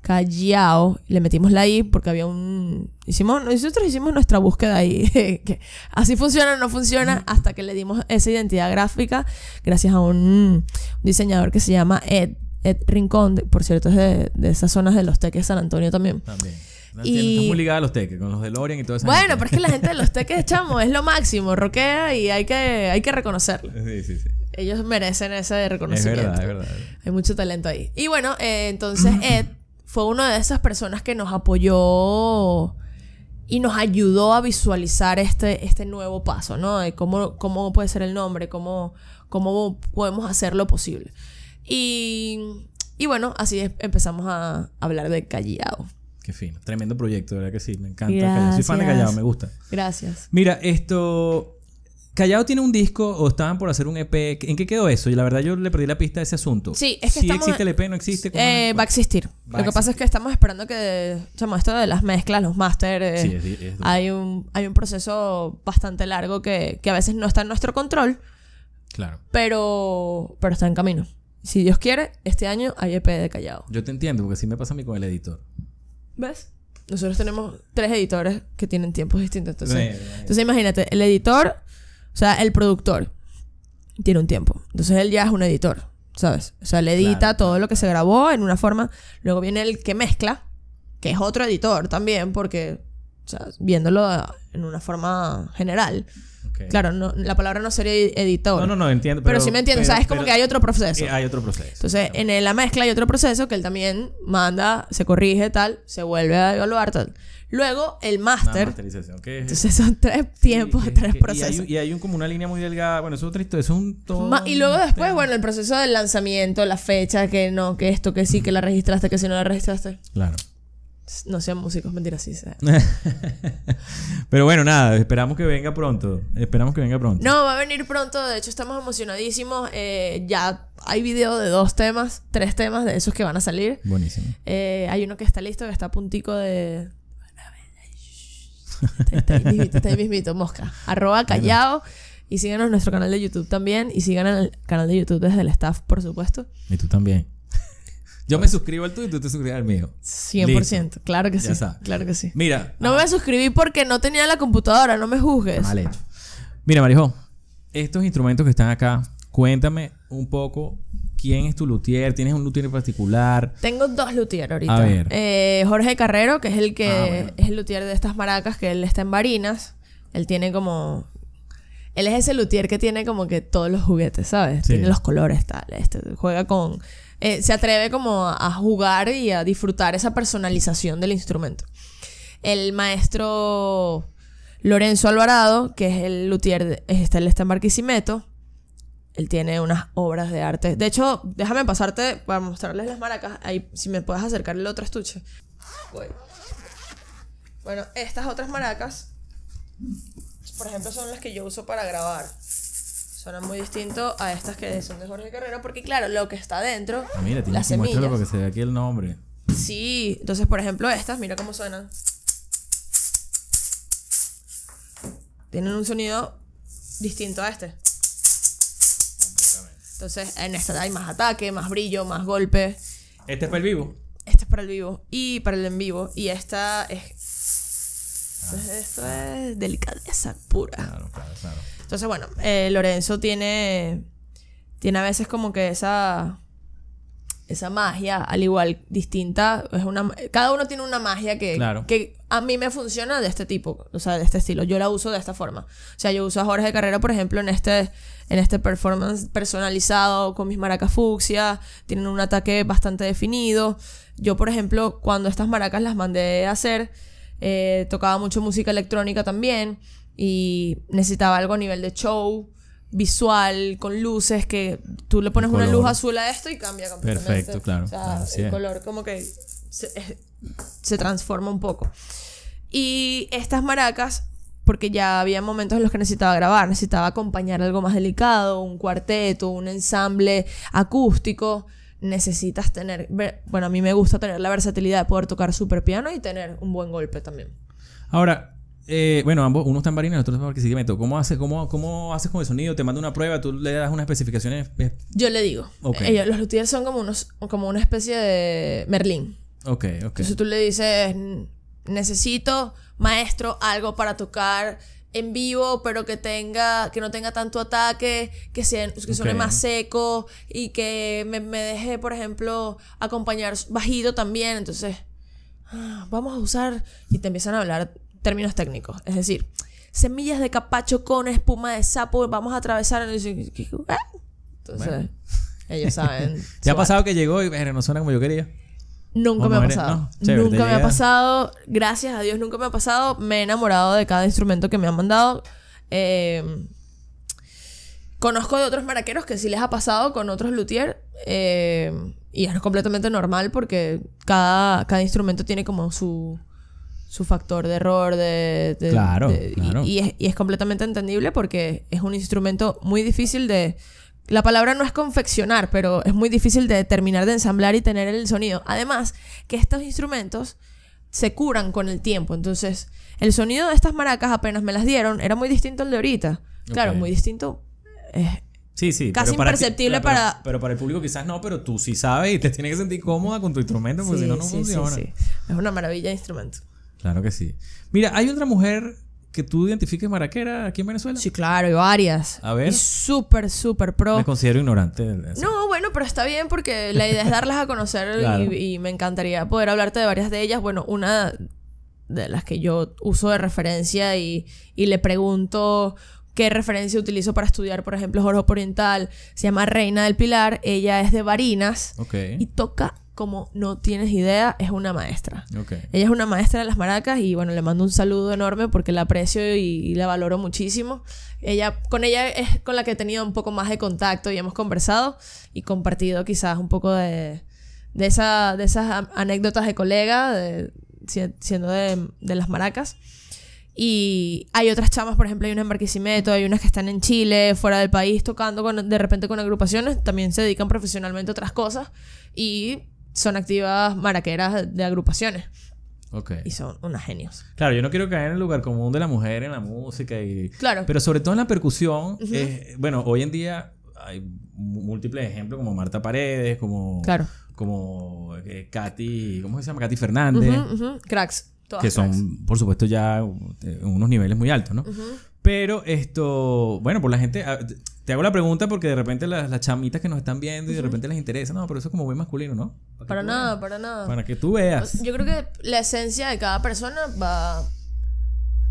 Callao, le metimos la I porque había un... Hicimos, nosotros hicimos nuestra búsqueda ahí, <laughs> que así funciona o no funciona, hasta que le dimos esa identidad gráfica gracias a un diseñador que se llama Ed, Ed Rincón, por cierto es de, de esas zonas de los teques San Antonio también. También. No Y- muy ligada a los teques, con los DeLorean y todo eso. Bueno, pero es que la gente de los teques, chamo, es lo máximo, roquea y hay que, hay que reconocerlo. Sí, sí, sí. Ellos merecen ese Es reconocimiento. verdad, es verdad. Hay mucho talento ahí. Y bueno, eh, entonces <clears throat> Ed fue una de esas personas que nos apoyó y nos ayudó a visualizar este, este nuevo paso, ¿no? De cómo, cómo puede ser el nombre, cómo, cómo podemos hacerlo posible. Y, y bueno, así es- empezamos a hablar de Callao. Qué fino. Tremendo proyecto, de verdad que sí. Me encanta. Callao. Soy fan de. Callao, me gusta. Gracias. Mira, esto. Callao tiene un disco o estaban por hacer un EP. ¿En qué quedó eso? Y la verdad yo le perdí la pista a ese asunto. Sí, es que ¿Sí estamos- existe el EP? ¿No existe? ¿Cómo Eh, va a existir. Va Lo que pasa es que estamos esperando que, chamo, esto de las mezclas, los máster, eh, Sí, es- es- hay, un, hay un proceso bastante largo que, que a veces no está en nuestro control, Claro. pero, pero está en camino. Si Dios quiere, este año hay EP de Callao. Yo te entiendo, porque sí me pasa a mí con el editor. ¿Ves? Nosotros tenemos tres editores que tienen tiempos distintos. Entonces, entonces imagínate, el editor, o sea, el productor, tiene un tiempo. Entonces él ya es un editor, ¿sabes? O sea, le edita Claro, todo lo que se grabó en una forma. Luego viene el que mezcla, que es otro editor también, porque, o sea, viéndolo en una forma general. Claro, no, la palabra no sería editor. No, no, no, entiendo. pero, sí me entiendes, pero- o sea, es como pero- que hay otro proceso. eh, hay otro proceso. Entonces, en la mezcla hay otro proceso que él también manda, se corrige, tal, se vuelve a evaluar, tal. Luego, el máster. es- Entonces, son tres tiempos, Sí, tres que- procesos. Y hay, y hay un, como una línea muy delgada. Bueno, eso es. Eso es un todo. Y luego después, tema. bueno, el proceso del lanzamiento, la fecha, que no, que esto, que sí, que la registraste, que si no la registraste. Claro. No sean músicos, mentira, sí. sea. Pero bueno, nada, esperamos que venga pronto. Esperamos que venga pronto. No, va a venir pronto, de hecho estamos emocionadísimos. eh, ya hay video de dos temas, tres temas de esos que van a salir. Buenísimo. Eh, hay uno que está listo, que está a puntico de... Está ahí mismito, está ahí mismito, mosca. Arroba callao. Y síganos en nuestro canal de YouTube también. Y sigan el canal de YouTube desde el staff, por supuesto. Y tú también. Yo me suscribo al tuyo y tú te suscribes al mío. 100%. Claro que Ya sí. sabes. Claro que sí. Mira. No me suscribí porque no tenía la computadora, no me juzgues. Mal hecho. Mira, Marijo, estos instrumentos que están acá, cuéntame un poco quién es tu luthier. ¿Tienes un luthier en particular? Tengo dos luthier ahorita. A ver. Eh, Jorge Carrero, que es el que Ah, bueno. es el luthier de estas maracas, que él está en Barinas. Él tiene como. Él es ese luthier que tiene como que todos los juguetes, ¿sabes? Sí. Tiene los colores, tal. Este, juega con. Eh, se atreve como a jugar y a disfrutar esa personalización del instrumento. El maestro Lorenzo Alvarado, que es el luthier, de, este, él está en Barquisimeto. Él tiene unas obras de arte. De hecho, déjame pasarte para mostrarles las maracas. Ahí, si me puedes acercar el otro estuche. Bueno, estas otras maracas, por ejemplo, son las que yo uso para grabar. Suenan muy distinto a estas que son de Jorge Carrero, porque claro, lo que está adentro, Ah, mira, tienes las que mostrarlo semillas. porque se ve aquí el nombre. Sí, entonces, por ejemplo, estas, mira cómo suenan. Tienen un sonido distinto a este. Entonces, en esta hay más ataque, más brillo, más golpe. Este es para el vivo. Este es para el vivo y para el en vivo. Y esta es. Esto es delicadeza pura. Claro, claro, claro. Entonces, bueno, eh, Lorenzo tiene. Tiene a veces como que esa. Esa magia, al igual, distinta. Es una, cada uno tiene una magia que, Claro. que a mí me funciona de este tipo, o sea, de este estilo. Yo la uso de esta forma. O sea, yo uso a Jorge Carrera, por ejemplo, en este, en este performance personalizado con mis maracas fucsia. Tienen un ataque bastante definido. Yo, por ejemplo, cuando estas maracas las mandé a hacer, eh, tocaba mucho música electrónica también y necesitaba algo a nivel de show, visual, con luces, que tú le pones una luz azul a esto y cambia completamente. Perfecto, claro, O sea, claro, así el es. color como que se, eh, se transforma un poco. Y estas maracas, porque ya había momentos en los que necesitaba grabar, necesitaba acompañar algo más delicado, un cuarteto, un ensamble acústico. Necesitas tener, bueno, a mí me gusta tener la versatilidad de poder tocar super piano y tener un buen golpe también. Ahora, eh, bueno, ambos, uno está en Barinas y el otro está en Barquisimeto. ¿Cómo, hace, cómo, ¿Cómo haces con el sonido? Te manda una prueba, tú le das unas especificaciones. Yo le digo. Ok. Ellos, los luthiers son como, unos, como una especie de Merlín. Ok, ok. Entonces tú le dices, necesito, maestro, algo para tocar en vivo, pero que tenga, que no tenga tanto ataque, que, sea, que suene más seco y que me, me deje, por ejemplo, acompañar bajito también. Entonces, ah, vamos a usar, y te empiezan a hablar términos técnicos. Es decir, semillas de capacho con espuma de sapo, vamos a atravesar. Entonces, Bueno. ellos saben. <laughs> ¿Te ha pasado que llegó y "Verga, no suena como yo quería? Nunca me ha pasado. no, chévere, nunca me ha pasado. Gracias a Dios nunca me ha pasado. Me he enamorado de cada instrumento que me han mandado. Eh, conozco de otros maraqueros que sí les ha pasado con otros luthier. eh, y es completamente normal porque cada, cada instrumento tiene como su, su factor de error. De, de- Claro, de- claro. Y, es, y es completamente entendible porque es un instrumento muy difícil de... La palabra no es confeccionar, pero es muy difícil de terminar de ensamblar y tener el sonido. Además, que estos instrumentos se curan con el tiempo. Entonces, el sonido de estas maracas apenas me las dieron era muy distinto al de ahorita. Claro, muy distinto. eh, Sí, sí. Casi pero para ti- imperceptible pero- para- Pero, para el público quizás no, pero tú sí sabes y te tienes que sentir cómoda con tu instrumento porque sí, si no, no sí, funciona. sí. Es una maravilla de instrumento. Claro que sí. Mira, ¿hay otra mujer que tú identifiques maraquera aquí en Venezuela? Sí, claro, y varias. A ver. Y súper, súper pro. Me considero ignorante. No, bueno, pero está bien porque la idea es darlas a conocer Claro. y, y me encantaría poder hablarte de varias de ellas. Bueno, una de las que yo uso de referencia y, y le pregunto qué referencia utilizo para estudiar, por ejemplo, Joropo Oriental, se llama Reina del Pilar, ella es de Barinas Ok. y toca como no tienes idea, es una maestra. Ella es una maestra de las maracas y bueno, le mando un saludo enorme porque la aprecio y, y la valoro muchísimo. Ella, con ella es con la que he tenido un poco más de contacto y hemos conversado y compartido quizás un poco de, de, esa, de esas anécdotas de colega, de- si- siendo de, de las maracas. Y hay otras chamas, por ejemplo, hay una en Barquisimeto, hay unas que están en Chile, fuera del país, tocando con- de repente con agrupaciones, también se dedican profesionalmente a otras cosas y son activas maraqueras de agrupaciones Ok. y son unas genios. Claro, yo no quiero caer en el lugar común de la mujer en la música y... Claro. Pero sobre todo en la percusión, eh, bueno, hoy en día hay múltiples ejemplos como Marta Paredes, como... Claro. Como eh, Katy, ¿cómo se llama? Katy Fernández. Cracks. Todas que son, por supuesto, ya eh, unos niveles muy altos, ¿no? Pero esto, bueno, por la gente, ah, te- hago la pregunta porque de repente las, las chamitas que nos están viendo y de repente les interesa, no, pero eso es como muy masculino, ¿no? Para nada, veas. para nada. Para que tú veas. Yo creo que la esencia de cada persona va.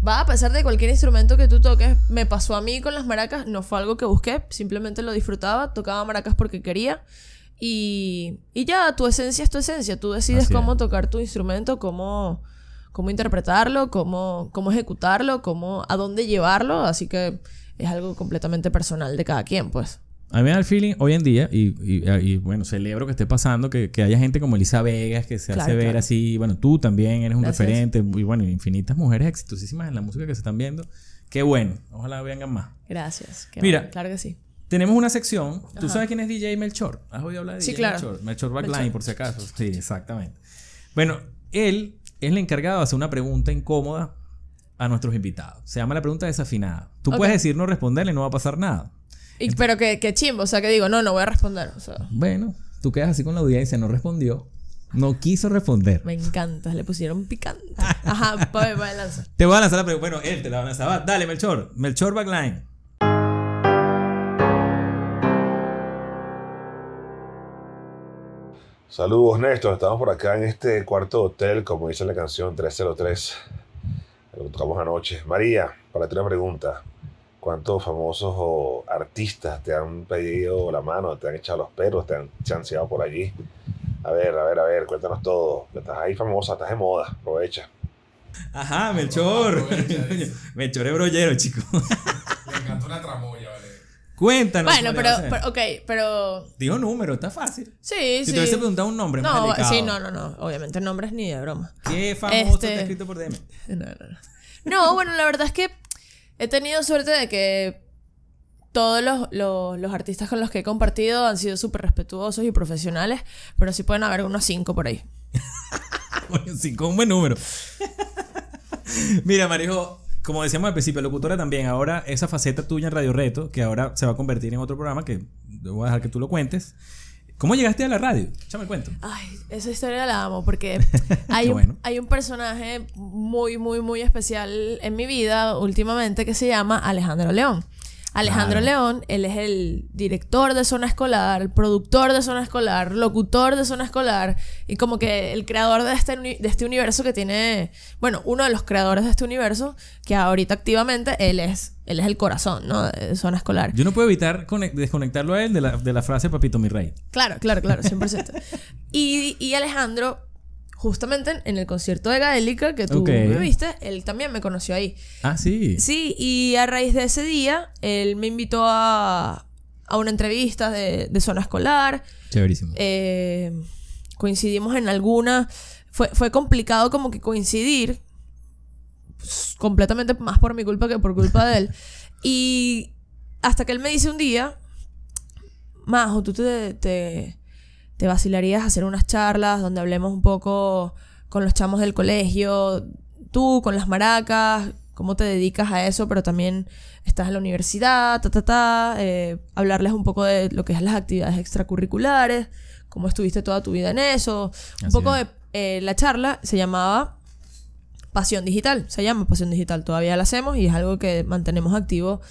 Va a pesar de cualquier instrumento que tú toques. Me pasó a mí con las maracas. No fue algo que busqué. Simplemente lo disfrutaba. Tocaba maracas porque quería. Y, y ya, tu esencia es tu esencia. Tú decides Así cómo es. tocar tu instrumento, cómo, cómo interpretarlo, cómo, cómo ejecutarlo, cómo, a dónde llevarlo. Así que es algo completamente personal de cada quien, pues. A mí me da el feeling hoy en día, y, y- y, bueno, celebro que esté pasando, que, que haya gente como Elisa Vegas que se Claro, hace ver claro. así. Bueno, tú también eres un Gracias. referente, y bueno, infinitas mujeres exitosísimas en la música que se están viendo. Qué bueno, ojalá vengan más. Gracias. Qué Mira. bueno, claro que sí. Tenemos una sección. ¿Tú sabes quién es DJ Melchor? ¿Has oído hablar de Sí, DJ claro. Melchor? Melchor Backline, Melchor. por si acaso. Sí, exactamente. Bueno, él es el encargado de hacer una pregunta incómoda a nuestros invitados. Se llama la pregunta desafinada. Tú puedes decir no responderle y no va a pasar nada. Y- pero que, que chimbo, o sea, que digo, no, no voy a responder. O sea, Bueno, tú quedas así con la audiencia, no respondió. No quiso responder. me encanta, le pusieron picante. Ajá. <laughs> Te voy a lanzar la pregunta. Bueno, él te la va a lanzar. Va, Dale, Melchor. Melchor Backline. Saludos Néstor, estamos por acá en este cuarto hotel, como dice la canción 303, lo tocamos anoche. María, para ti una pregunta, ¿cuántos famosos o artistas te han pedido la mano, te han echado los perros, te han chanceado por allí? A ver, a ver, a ver, cuéntanos todo. Estás ahí famosa, estás de moda, aprovecha. Ajá, Melchor. <laughs> Melchor es brollero, chico. Me encantó una tramoya, vale. Cuéntanos. Bueno, ¿cómo le pero, pero, ok, pero. Digo número, está fácil. Sí, Si sí. te hubiese preguntado un nombre más no, delicado. sí, no, no, no. Obviamente nombres ni de broma. ¿Qué famoso Este- te ha escrito por DM? <laughs> No, no, no. No, bueno, la verdad es que he tenido suerte de que todos los, los, artistas con los que he compartido han sido súper respetuosos y profesionales, pero sí pueden haber unos cinco por ahí. <laughs> Coño, cinco un buen número. Mira, Marijo, como decíamos al principio, locutora también, ahora esa faceta tuya en Radio Reto, que ahora se va a convertir en otro programa que voy a dejar que tú lo cuentes. ¿Cómo llegaste a la radio? Échame el cuento. Ay, esa historia la amo porque <laughs> hay, un, hay un personaje muy, muy, muy especial en mi vida últimamente que se llama Alejandro León. Alejandro Claro. León, él es el director de Zona Escolar, el productor de Zona Escolar, locutor de Zona Escolar y como que el creador de este, de este universo que tiene, bueno, uno de los creadores de este universo que ahorita activamente él es, él es el corazón, ¿no? De Zona Escolar. Yo no puedo evitar conec- desconectarlo a él de la, de la frase Papito mi rey. Claro, claro, claro, 100%. <laughs> y, y Alejandro, justamente en, el concierto de Gaélica que tú Ok. me viste, él también me conoció ahí. Ah, sí. Sí, y a raíz de ese día, él me invitó a, a una entrevista de, de zona escolar. Chéverísimo. Eh, coincidimos en alguna. Fue, fue complicado como que coincidir. pues, completamente más por mi culpa que por culpa de él. <laughs> Y hasta que él me dice un día, Majo, tú te, te, te vacilarías a hacer unas charlas donde hablemos un poco con los chamos del colegio, tú con las maracas, cómo te dedicas a eso, pero también estás en la universidad, ta, ta, ta, eh, hablarles un poco de lo que es las actividades extracurriculares, cómo estuviste toda tu vida en eso, un poco es. de... eh, la charla se llamaba Pasión Digital, se llama Pasión Digital, todavía la hacemos y es algo que mantenemos activo.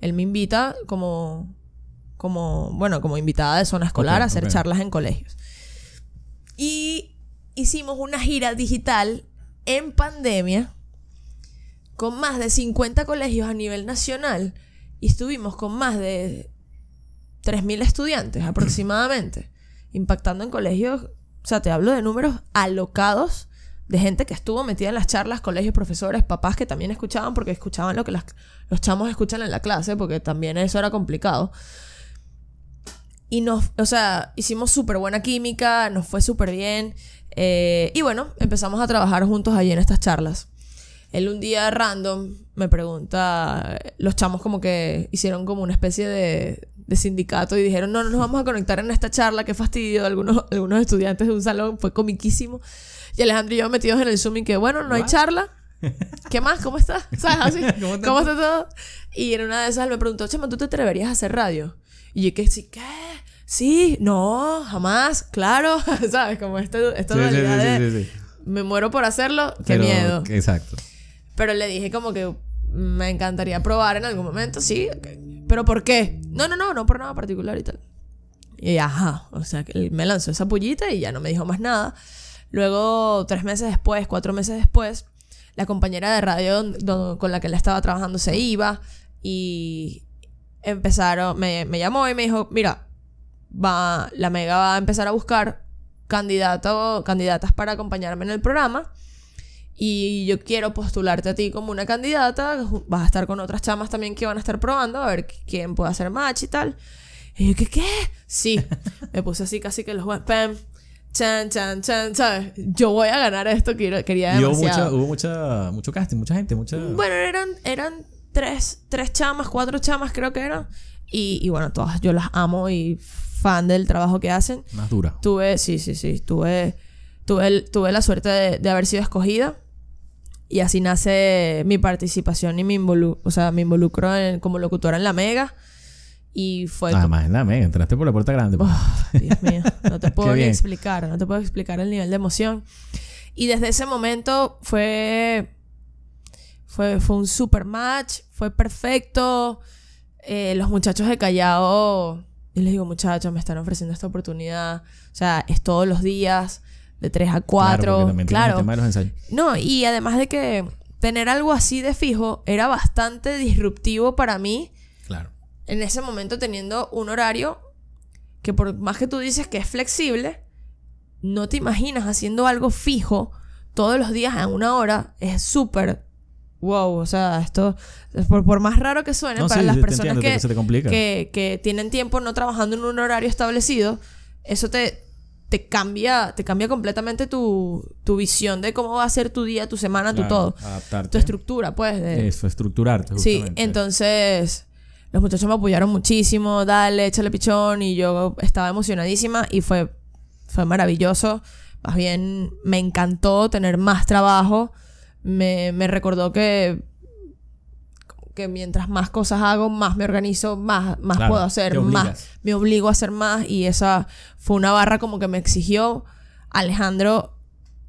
Él me invita como, como bueno, como invitada de zona escolar a hacer charlas en colegios. Y hicimos una gira digital en pandemia con más de 50 colegios a nivel nacional y estuvimos con más de 3.000 estudiantes aproximadamente, impactando en colegios, o sea, te hablo de números alocados de gente que estuvo metida en las charlas, colegios, profesores, papás que también escuchaban porque escuchaban lo que las- los chamos escuchan en la clase, porque también eso era complicado. Y nos, o sea, hicimos súper buena química, nos fue súper bien. eh, y bueno, empezamos a trabajar juntos allí en estas charlas. Él un día random me pregunta, los chamos como que hicieron como una especie de, de sindicato y dijeron, no, no nos vamos a conectar en esta charla, qué fastidio, algunos, algunos estudiantes de un salón, fue comiquísimo. Y Alejandro y yo metidos en el Zoom y que, bueno, no hay charla. ¿Qué más? ¿Cómo estás? ¿Sabes? Así, <laughs> ¿Cómo está ¿Cómo está todo? Y en una de esas él me preguntó, Chema, ¿tú te atreverías a hacer radio? Y yo que sí, ¿qué? Sí, no, jamás, claro, <laughs> ¿sabes? Como esta, esta Sí, sí, dualidad sí, de, sí, sí, me muero por hacerlo, qué Pero- miedo. Exacto. Pero le dije como que me encantaría probar en algún momento, sí. ¿Pero por qué? No, no, no, no por nada particular y tal. Y ajá, o sea, que me lanzó esa pullita y ya no me dijo más nada. Luego, tres meses después, cuatro meses después, la compañera de radio don- don- con la que él estaba trabajando se iba y empezaron, me, me llamó y me dijo, mira, va, la Mega va a empezar a buscar candidato, candidatas para acompañarme en el programa y yo quiero postularte a ti como una candidata, vas a estar con otras chamas también que van a estar probando a ver qu- quién puede hacer match y tal. Y yo, ¿qué qué? Sí, <laughs> me puse así casi que los pam, chan, chan, chan, ¿sabes? Yo voy a ganar esto, quiero, quería Y hubo, mucha, demasiado. hubo mucha, mucho casting, mucha gente, mucha... Bueno, eran, eran tres, tres chamas, cuatro chamas creo que eran. Y, y bueno, todas yo las amo y fan del trabajo que hacen. Más dura. Tuve, sí, sí, sí, tuve, tuve, tuve la suerte de, de haber sido escogida. Y así nace mi participación y mi, involu o sea, me involucro en- como locutora en La Mega. Y fue... Además, en la mega, entraste por la puerta grande. pues. Dios mío, no te <laughs> puedo ni explicar, no te puedo explicar el nivel de emoción. Y desde ese momento fue fue, fue un super match, fue perfecto. Eh, los muchachos de Callao, yo les digo, muchachos, me están ofreciendo esta oportunidad. O sea, es todos los días, de 3 a Claro, 4. porque también tienes el Claro. tema de los ensayos. No, y además de que tener algo así de fijo era bastante disruptivo para mí Claro. en ese momento teniendo un horario que por más que tú dices que es flexible, no te imaginas haciendo algo fijo todos los días a una hora. Es súper wow. O sea, esto, por, por más raro que suene, No, para sí, las personas entiendo, que, complica. que, que tienen tiempo no trabajando en un horario establecido, eso te, te cambia, te cambia completamente tu, tu visión de cómo va a ser tu día, tu semana, tu Claro, todo. Adaptarte. Tu estructura, pues. de- Eso, estructurarte. Sí, justamente. entonces los muchachos me apoyaron muchísimo, dale, échale pichón y yo estaba emocionadísima y fue, fue maravilloso. Más bien me encantó tener más trabajo. Me, me recordó que que mientras más cosas hago, más me organizo, más, más Claro, puedo hacer, más me obligo a hacer más y esa fue una barra como que me exigió Alejandro.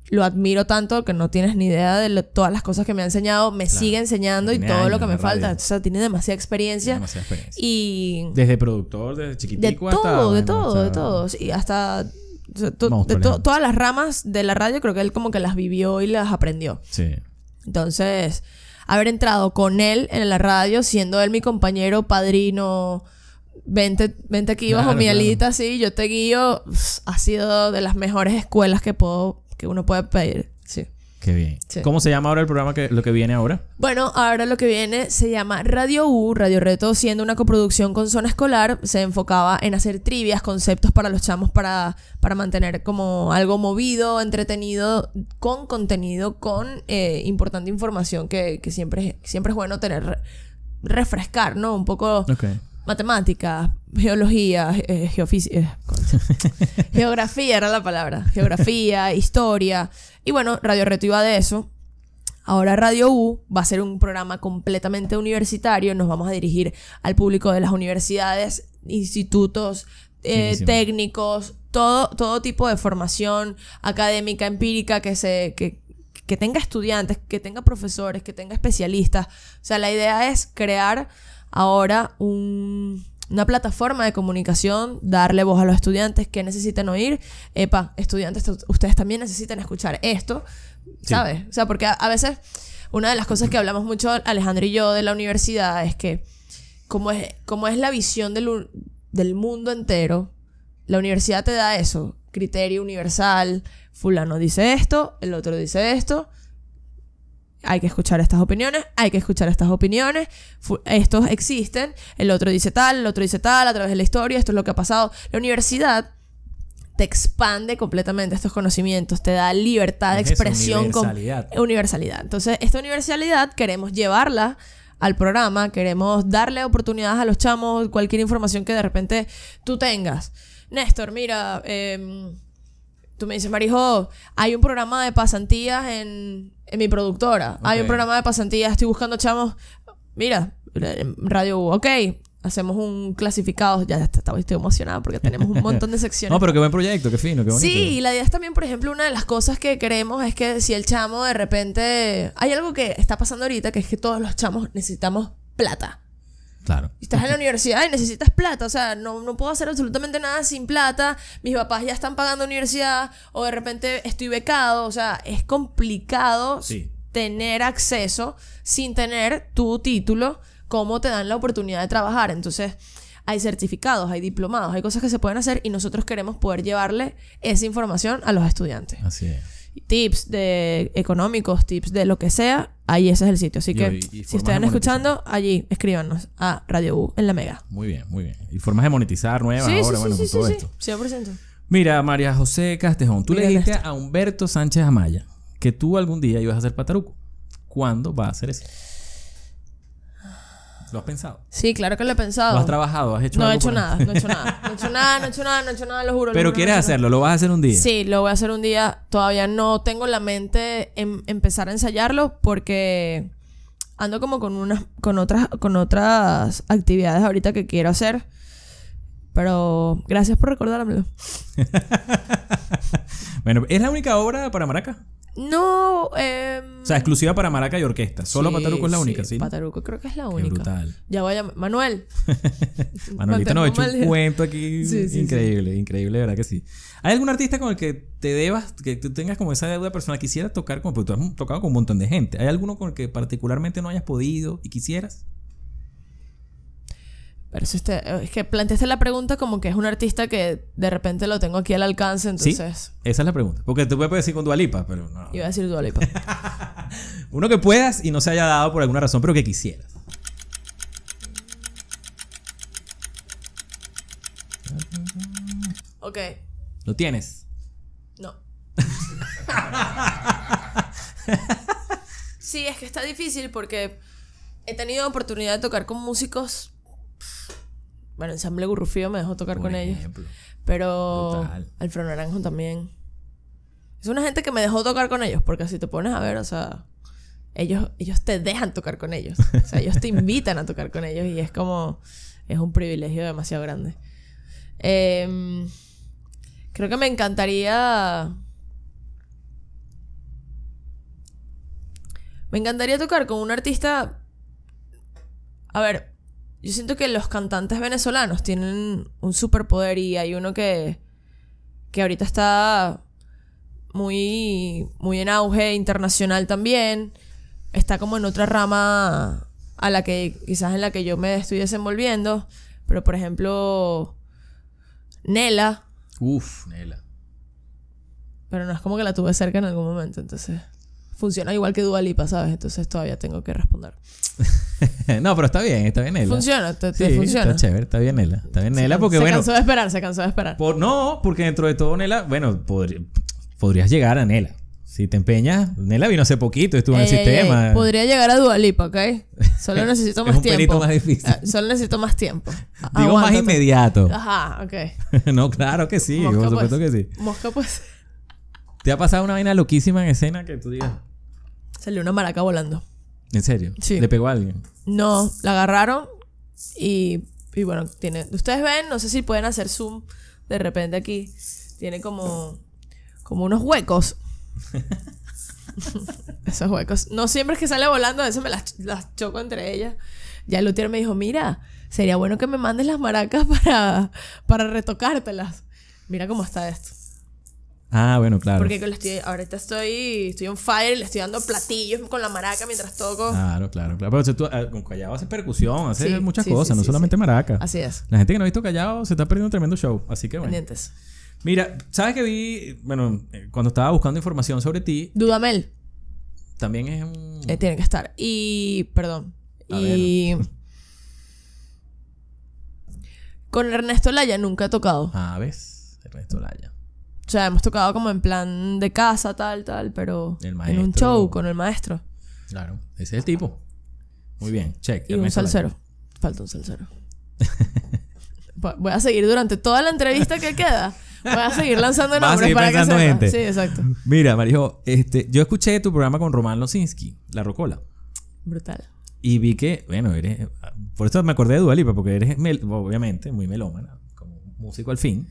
Lo admiro tanto que no tienes ni idea de lo- todas las cosas que me ha enseñado, me sigue enseñando y todo lo que me falta. O sea, tiene demasiada experiencia. Demasiada experiencia. Y Desde productor, desde de chiquitico hasta... todo, de todo, hasta- de todo. Sí, hasta o sea, to- Monstruo, de to- Alejandro. todas las ramas de la radio, creo que él como que las vivió y las aprendió. Sí. Entonces, haber entrado con él en la radio, siendo él mi compañero, padrino, vente, vente aquí bajo mi claro. alita, sí, yo te guío, ha sido de las mejores escuelas que puedo, que uno puede pedir. Qué bien. Sí. ¿Cómo se llama ahora el programa que lo que viene ahora? Bueno, ahora lo que viene se llama Radio U, Radio Reto, siendo una coproducción con Zona Escolar, se enfocaba en hacer trivias, conceptos para los chamos para, para mantener como algo movido, entretenido, con contenido, con eh, importante información que, que siempre, es- siempre es bueno tener, refrescar, ¿no? Un poco matemáticas, geología, eh, geofisi- eh, <laughs> geografía era la palabra, geografía, historia. Y bueno, Radio Reto iba de eso. Ahora Radio U va a ser un programa completamente universitario. Nos vamos a dirigir al público de las universidades, institutos, eh, técnicos, todo, todo tipo de formación académica, empírica, que, se, que, que tenga estudiantes, que tenga profesores, que tenga especialistas. O sea, la idea es crear ahora un- una plataforma de comunicación, darle voz a los estudiantes que necesitan oír. Epa, estudiantes, ustedes también necesitan escuchar esto, ¿sabes? O sea, porque a, a veces una de las cosas que hablamos mucho Alejandro y yo de la universidad es que como es, como es la visión del, del mundo entero, la universidad te da eso, criterio universal, fulano dice esto, el otro dice esto, hay que escuchar estas opiniones, hay que escuchar estas opiniones, estos existen, el otro dice tal, el otro dice tal, a través de la historia, esto es lo que ha pasado. La universidad te expande completamente estos conocimientos, te da libertad de Es expresión con universalidad. universalidad. Entonces, esta universalidad queremos llevarla al programa, queremos darle oportunidades a los chamos, cualquier información que de repente tú tengas. Néstor, mira, em, tú me dices, Marijo, hay un programa de pasantías en, en mi productora. Hay un programa de pasantías, estoy buscando chamos. Mira, en Radio U, ok. Hacemos un clasificado. Ya está- estoy emocionada porque tenemos un montón de <laughs> secciones. No, pero qué buen proyecto, qué fino, qué bonito. Sí, y la idea es también, por ejemplo, una de las cosas que queremos es que si el chamo de repente... Hay algo que está pasando ahorita, que es que todos los chamos necesitamos plata. Claro. Estás en la universidad y necesitas plata, o sea, no, no puedo hacer absolutamente nada sin plata, mis papás ya están pagando universidad, o de repente estoy becado, o sea, es complicado Sí. tener acceso sin tener tu título, cómo te dan la oportunidad de trabajar. Entonces, hay certificados, hay diplomados, hay cosas que se pueden hacer y nosotros queremos poder llevarle esa información a los estudiantes. Así es. Tips de económicos, tips de lo que sea, ahí ese es el sitio. Así que y- y si están escuchando, allí escríbanos a Radio U en la Mega. Muy bien, muy bien. Y formas de monetizar nuevas Sí, ahora, sí, bueno, sí, con sí, todo esto. 100%. Mira, María José Castejón, tú le dijiste a Humberto Sánchez Amaya que tú algún día ibas a hacer pataruco. ¿Cuándo vas a hacer eso? ¿Lo has pensado? Sí, claro que lo he ¿Lo pensado. has trabajado? ¿Has hecho No he hecho nada, no he hecho nada. <laughs> No he hecho nada, no he hecho nada, no he hecho nada, lo juro. lo Pero quieres no nada. hacerlo, lo vas a hacer un día. Sí, lo voy a hacer un día. Todavía no tengo la mente en empezar a ensayarlo porque ando como con unas, con otras, con otras actividades ahorita que quiero hacer. Pero gracias por recordármelo. <laughs> Bueno, ¿es la única obra para Maraca? No, em, O sea, exclusiva para Maraca y orquesta. Solo sí, Pataruco es la única, ¿sí? Pataruco creo que es la Qué única. brutal. Ya voy a. Manuel. <laughs> Manuelita nos ha hecho un cuento aquí <laughs> Sí, sí, increíble, increíble, verdad que sí. ¿Hay algún artista con el que te debas, que tú tengas como esa deuda personal? Quisieras tocar, como porque tú has tocado con un montón de gente. ¿Hay alguno con el que particularmente no hayas podido y quisieras? Pero eso este- es que planteaste la pregunta como que es un artista que de repente lo tengo aquí al alcance, Sí. entonces Esa es la pregunta. Porque tú puedes decir con Dualipa, pero no. iba a decir Dua Lipa. <laughs> Uno que puedas y no se haya dado por alguna razón, pero que quisieras. ok, ¿Lo tienes? no. <laughs> sí, es que está difícil porque he tenido oportunidad de tocar con músicos. Bueno, Ensamble Gurrufío me dejó tocar Por con ellos. Pero. Alfredo Naranjo también. Es una gente que me dejó tocar con ellos, porque si te pones a ver, o sea, ellos, ellos te dejan tocar con ellos. O sea, ellos te <laughs> invitan a tocar con ellos y es como, es un privilegio demasiado grande. Em, creo que me encantaría... Me encantaría tocar con un artista... A ver, yo siento que los cantantes venezolanos tienen un superpoder y hay uno que, que ahorita está muy, muy en auge internacional también. Está como en otra rama a la que quizás en la que yo me estoy desenvolviendo. Pero por ejemplo, Nela. Uf, Nela. Pero no es como que la tuve cerca en algún momento. Entonces, funciona igual que Dua Lipa, ¿sabes? Entonces todavía tengo que responder. <laughs> no, pero está bien, está bien Nela. Funciona, te, te Sí, funciona. Está chévere, está bien Nela. Está bien Nela porque se bueno. cansó de esperar, se cansó de esperar. Por, no, porque dentro de todo, Nela, bueno, podrías llegar a Nela. Si te empeñas, Nela vino hace poquito, estuvo en el Ey, sistema. ey, Podría llegar a Dua Lipa, ¿ok? Solo <laughs> necesito Es más un tiempo. más difícil. Ah, Solo necesito más tiempo. <laughs> Digo más inmediato. Ajá, ok. no, claro que sí, Mosca, por supuesto pues. que sí. Mosca, pues. ¿Te ha pasado una vaina loquísima en escena que tú digas? Salió una maraca volando. ¿En serio? Sí. ¿Le pegó a alguien? No, la agarraron y, y bueno, tiene. Ustedes ven, no sé si pueden hacer zoom de repente aquí. Tiene como, como unos huecos. <laughs> Esos huecos. No siempre es que sale volando, a veces me las, las choco entre ellas. Ya el Luthier me dijo, mira, sería bueno que me mandes las maracas para, para retocártelas. Mira cómo está esto. Ah, bueno, claro. Porque le estoy, ahorita estoy, estoy on fire, le estoy dando platillos con la maraca mientras toco. Claro, claro, claro. Pero si tú, ah, con Callao haces percusión, haces Sí, muchas sí, cosas, sí, no solamente maraca. Así es. La gente que no ha visto Callao se está perdiendo un tremendo show. Así que bueno. Pendientes. Mira, ¿sabes que vi? Bueno, eh, cuando estaba buscando información sobre ti, Dudamel. también es un. Eh, tiene que estar. Y. Perdón. A y. <laughs> Con Ernesto Laya nunca he tocado. Ah, ¿ves? Ernesto Laya. O sea, hemos tocado como en plan de casa, tal, tal, pero. El En un show con el maestro. Claro, ese es el tipo. Muy bien, check. Y un salsero. Falta un salsero. <laughs> Voy- a seguir durante toda la entrevista que queda. Voy a seguir lanzando <laughs> nombres seguir para que sepan. gente. Sí, exacto. Mira, Marijo, este, yo escuché tu programa con Román Losinski, La Rocola. Brutal. Y vi que, bueno, eres. Por eso me acordé de Dualipa, porque eres, obviamente, muy melómana, como músico al fin.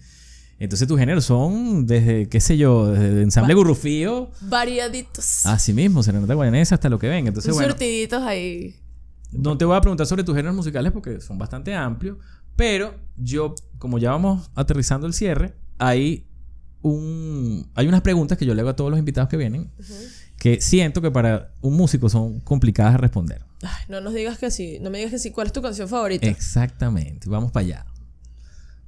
Entonces tus géneros son desde, qué sé yo, desde ensamble gurrufío, Variaditos. así mismo, serenata guayanesa, hasta lo que venga. Entonces, bueno, surtiditos ahí. no te voy a preguntar sobre tus géneros musicales porque son bastante amplios, pero yo, como ya vamos aterrizando el cierre, hay un hay unas preguntas que yo le hago a todos los invitados que vienen que siento que para un músico son complicadas de responder. Ay, no nos digas que sí. No me digas que sí. ¿Cuál es tu canción favorita? Exactamente, vamos para allá.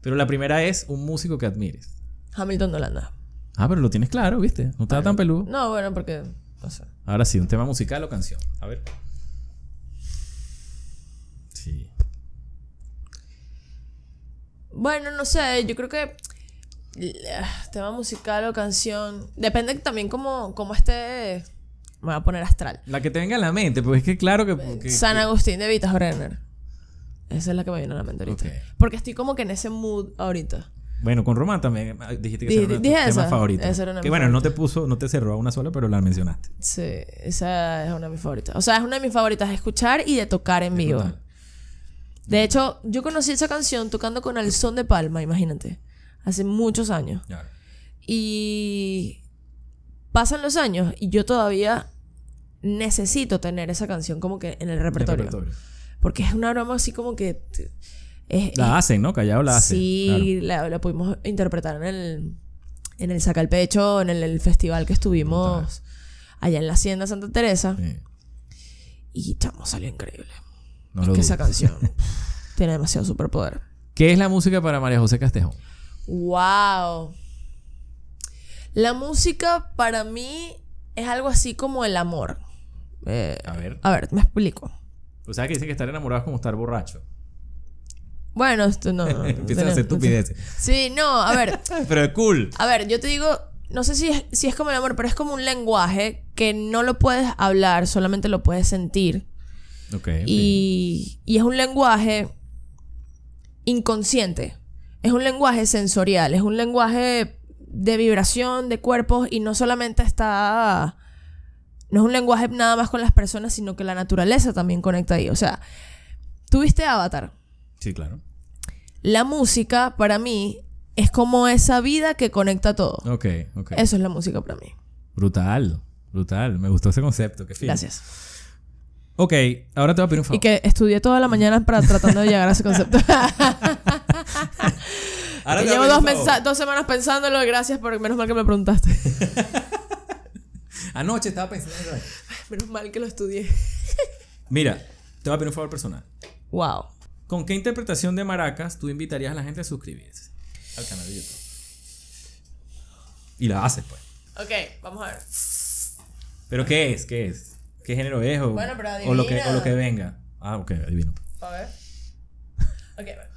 Pero la primera es un músico que admires. Hamilton Holanda. Ah, pero lo tienes claro, ¿viste? No estaba tan peludo. No, bueno, porque. No sé. Ahora sí, un tema musical o canción. A ver. Sí. Bueno, no sé. Yo creo que. eh, Tema musical o canción. Depende también cómo, cómo esté. Me voy a poner astral. La que te venga a la mente, pues es que claro que... que- San Agustín de Vitas Brenner. Esa es la que me viene a la mente ahorita. Porque estoy como que en ese mood ahorita. Bueno, con Román también ah, dijiste que esa era una dije tus temas esa. favoritos. Esa era una de que mis bueno, no te puso, no te cerró a una sola, pero la mencionaste. Sí, esa es una de mis favoritas. O sea, es una de mis favoritas de escuchar y de tocar en vivo. De hecho, yo conocí esa canción tocando con el son de Palma, imagínate. Hace muchos años. Y pasan los años y yo todavía necesito tener esa canción como que en el repertorio. repertorio. Porque es una broma así como que... Es, La hacen, ¿no? Callado la hace. Sí, la, la pudimos interpretar en el, en el Saca el Pecho, en el, el festival que estuvimos allá en la Hacienda Santa Teresa. Sí. Y chamo, salió increíble. No es que esa canción <laughs> tiene demasiado superpoder. ¿Qué es la música para María José Castejón? ¡Wow! La música para mí es algo así como el amor. Eh, A ver. a ver, me explico. O sea, que dicen que estar enamorado es como estar borracho. Bueno, esto no. <laughs> no, Empiezan a hacer estupideces. Sí, no, a ver. <laughs> Pero es cool. A ver, yo te digo, no sé si es, si es como el amor, pero es como un lenguaje que no lo puedes hablar, solamente lo puedes sentir. Ok. Y, y es un lenguaje inconsciente. Es un lenguaje sensorial, es un lenguaje de vibración, de cuerpos, y no solamente está no es un lenguaje nada más con las personas, sino que la naturaleza también conecta ahí. O sea, tuviste Avatar. Sí, claro. La música para mí es como esa vida que conecta todo. Ok, ok. Eso es la música para mí. Brutal, brutal. Me gustó ese concepto. Qué fino. Gracias. Ok, ahora te voy a pedir un favor. Y que estudié toda la mañana para tratando de llegar a ese concepto. <laughs> Ahora <laughs> te llevo dos, dos semanas pensándolo y gracias por menos mal que me preguntaste. <laughs> Anoche estaba pensando. menos mal que lo estudié. Mira, te voy a pedir un favor personal. Wow. ¿Con qué interpretación de maracas tú invitarías a la gente a suscribirse al canal de YouTube? Y la haces, pues. Ok, vamos a ver. ¿Pero qué es? ¿Qué es? ¿Qué género es? O, Bueno, pero o lo que, o lo que venga. Ah, ok, adivino. A ver. Ok, a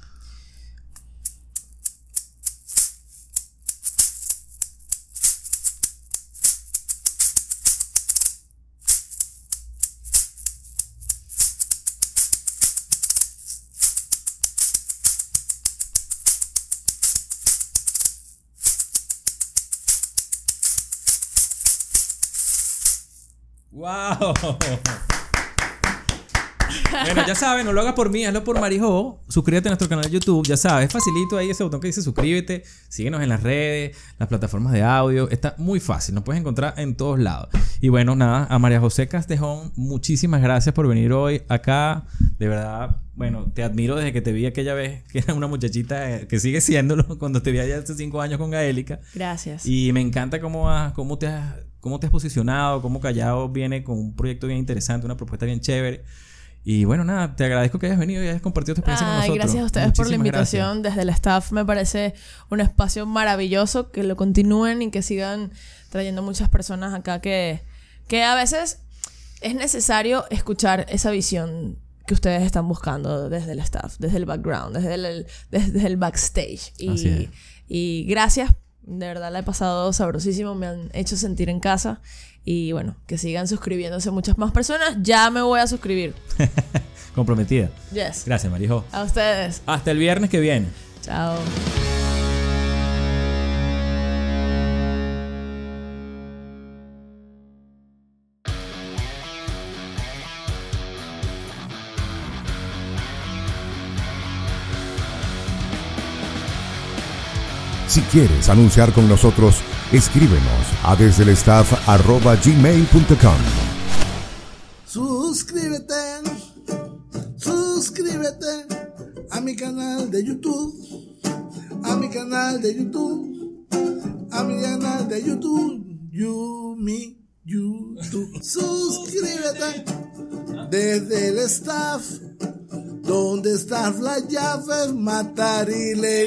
¡Wow! Bueno, ya sabes, no lo hagas por mí, hazlo por Marijo. Suscríbete a nuestro canal de YouTube, ya sabes, es facilito ahí ese botón que dice suscríbete. Síguenos en las redes, las plataformas de audio. Está muy fácil, nos puedes encontrar en todos lados. Y bueno, nada, a María José Castejón, muchísimas gracias por venir hoy acá. De verdad, bueno, te admiro desde que te vi aquella vez, que era una muchachita eh, que sigue siéndolo, <laughs> cuando te vi allá hace cinco años con Gaélica. Gracias. Y me encanta cómo, has- cómo, te has, cómo te has posicionado, cómo Callao viene con un proyecto bien interesante, una propuesta bien chévere. Y bueno, nada, te agradezco que hayas venido y hayas compartido tu experiencia con nosotros. gracias a ustedes por la Muchísimas invitación. Desde el staff me parece un espacio maravilloso. Que lo continúen y que sigan trayendo muchas personas acá que, que a veces es necesario escuchar esa visión que ustedes están buscando desde el staff, desde el background, desde el, desde el backstage. Así Y, es. y gracias, de verdad la he pasado sabrosísimo, me han hecho sentir en casa. Y bueno, que sigan suscribiéndose muchas más personas. Ya me voy a suscribir. <laughs> Comprometida. Yes. Gracias, Marijo. A ustedes. Hasta el viernes que viene. Chao. Si quieres anunciar con nosotros, escríbenos a desde el staff arroba gmail.com. Suscríbete, suscríbete a mi canal de YouTube, a mi canal de YouTube, a mi canal de YouTube, you, me, YouTube. Suscríbete desde el staff, donde está la llave, matar y le.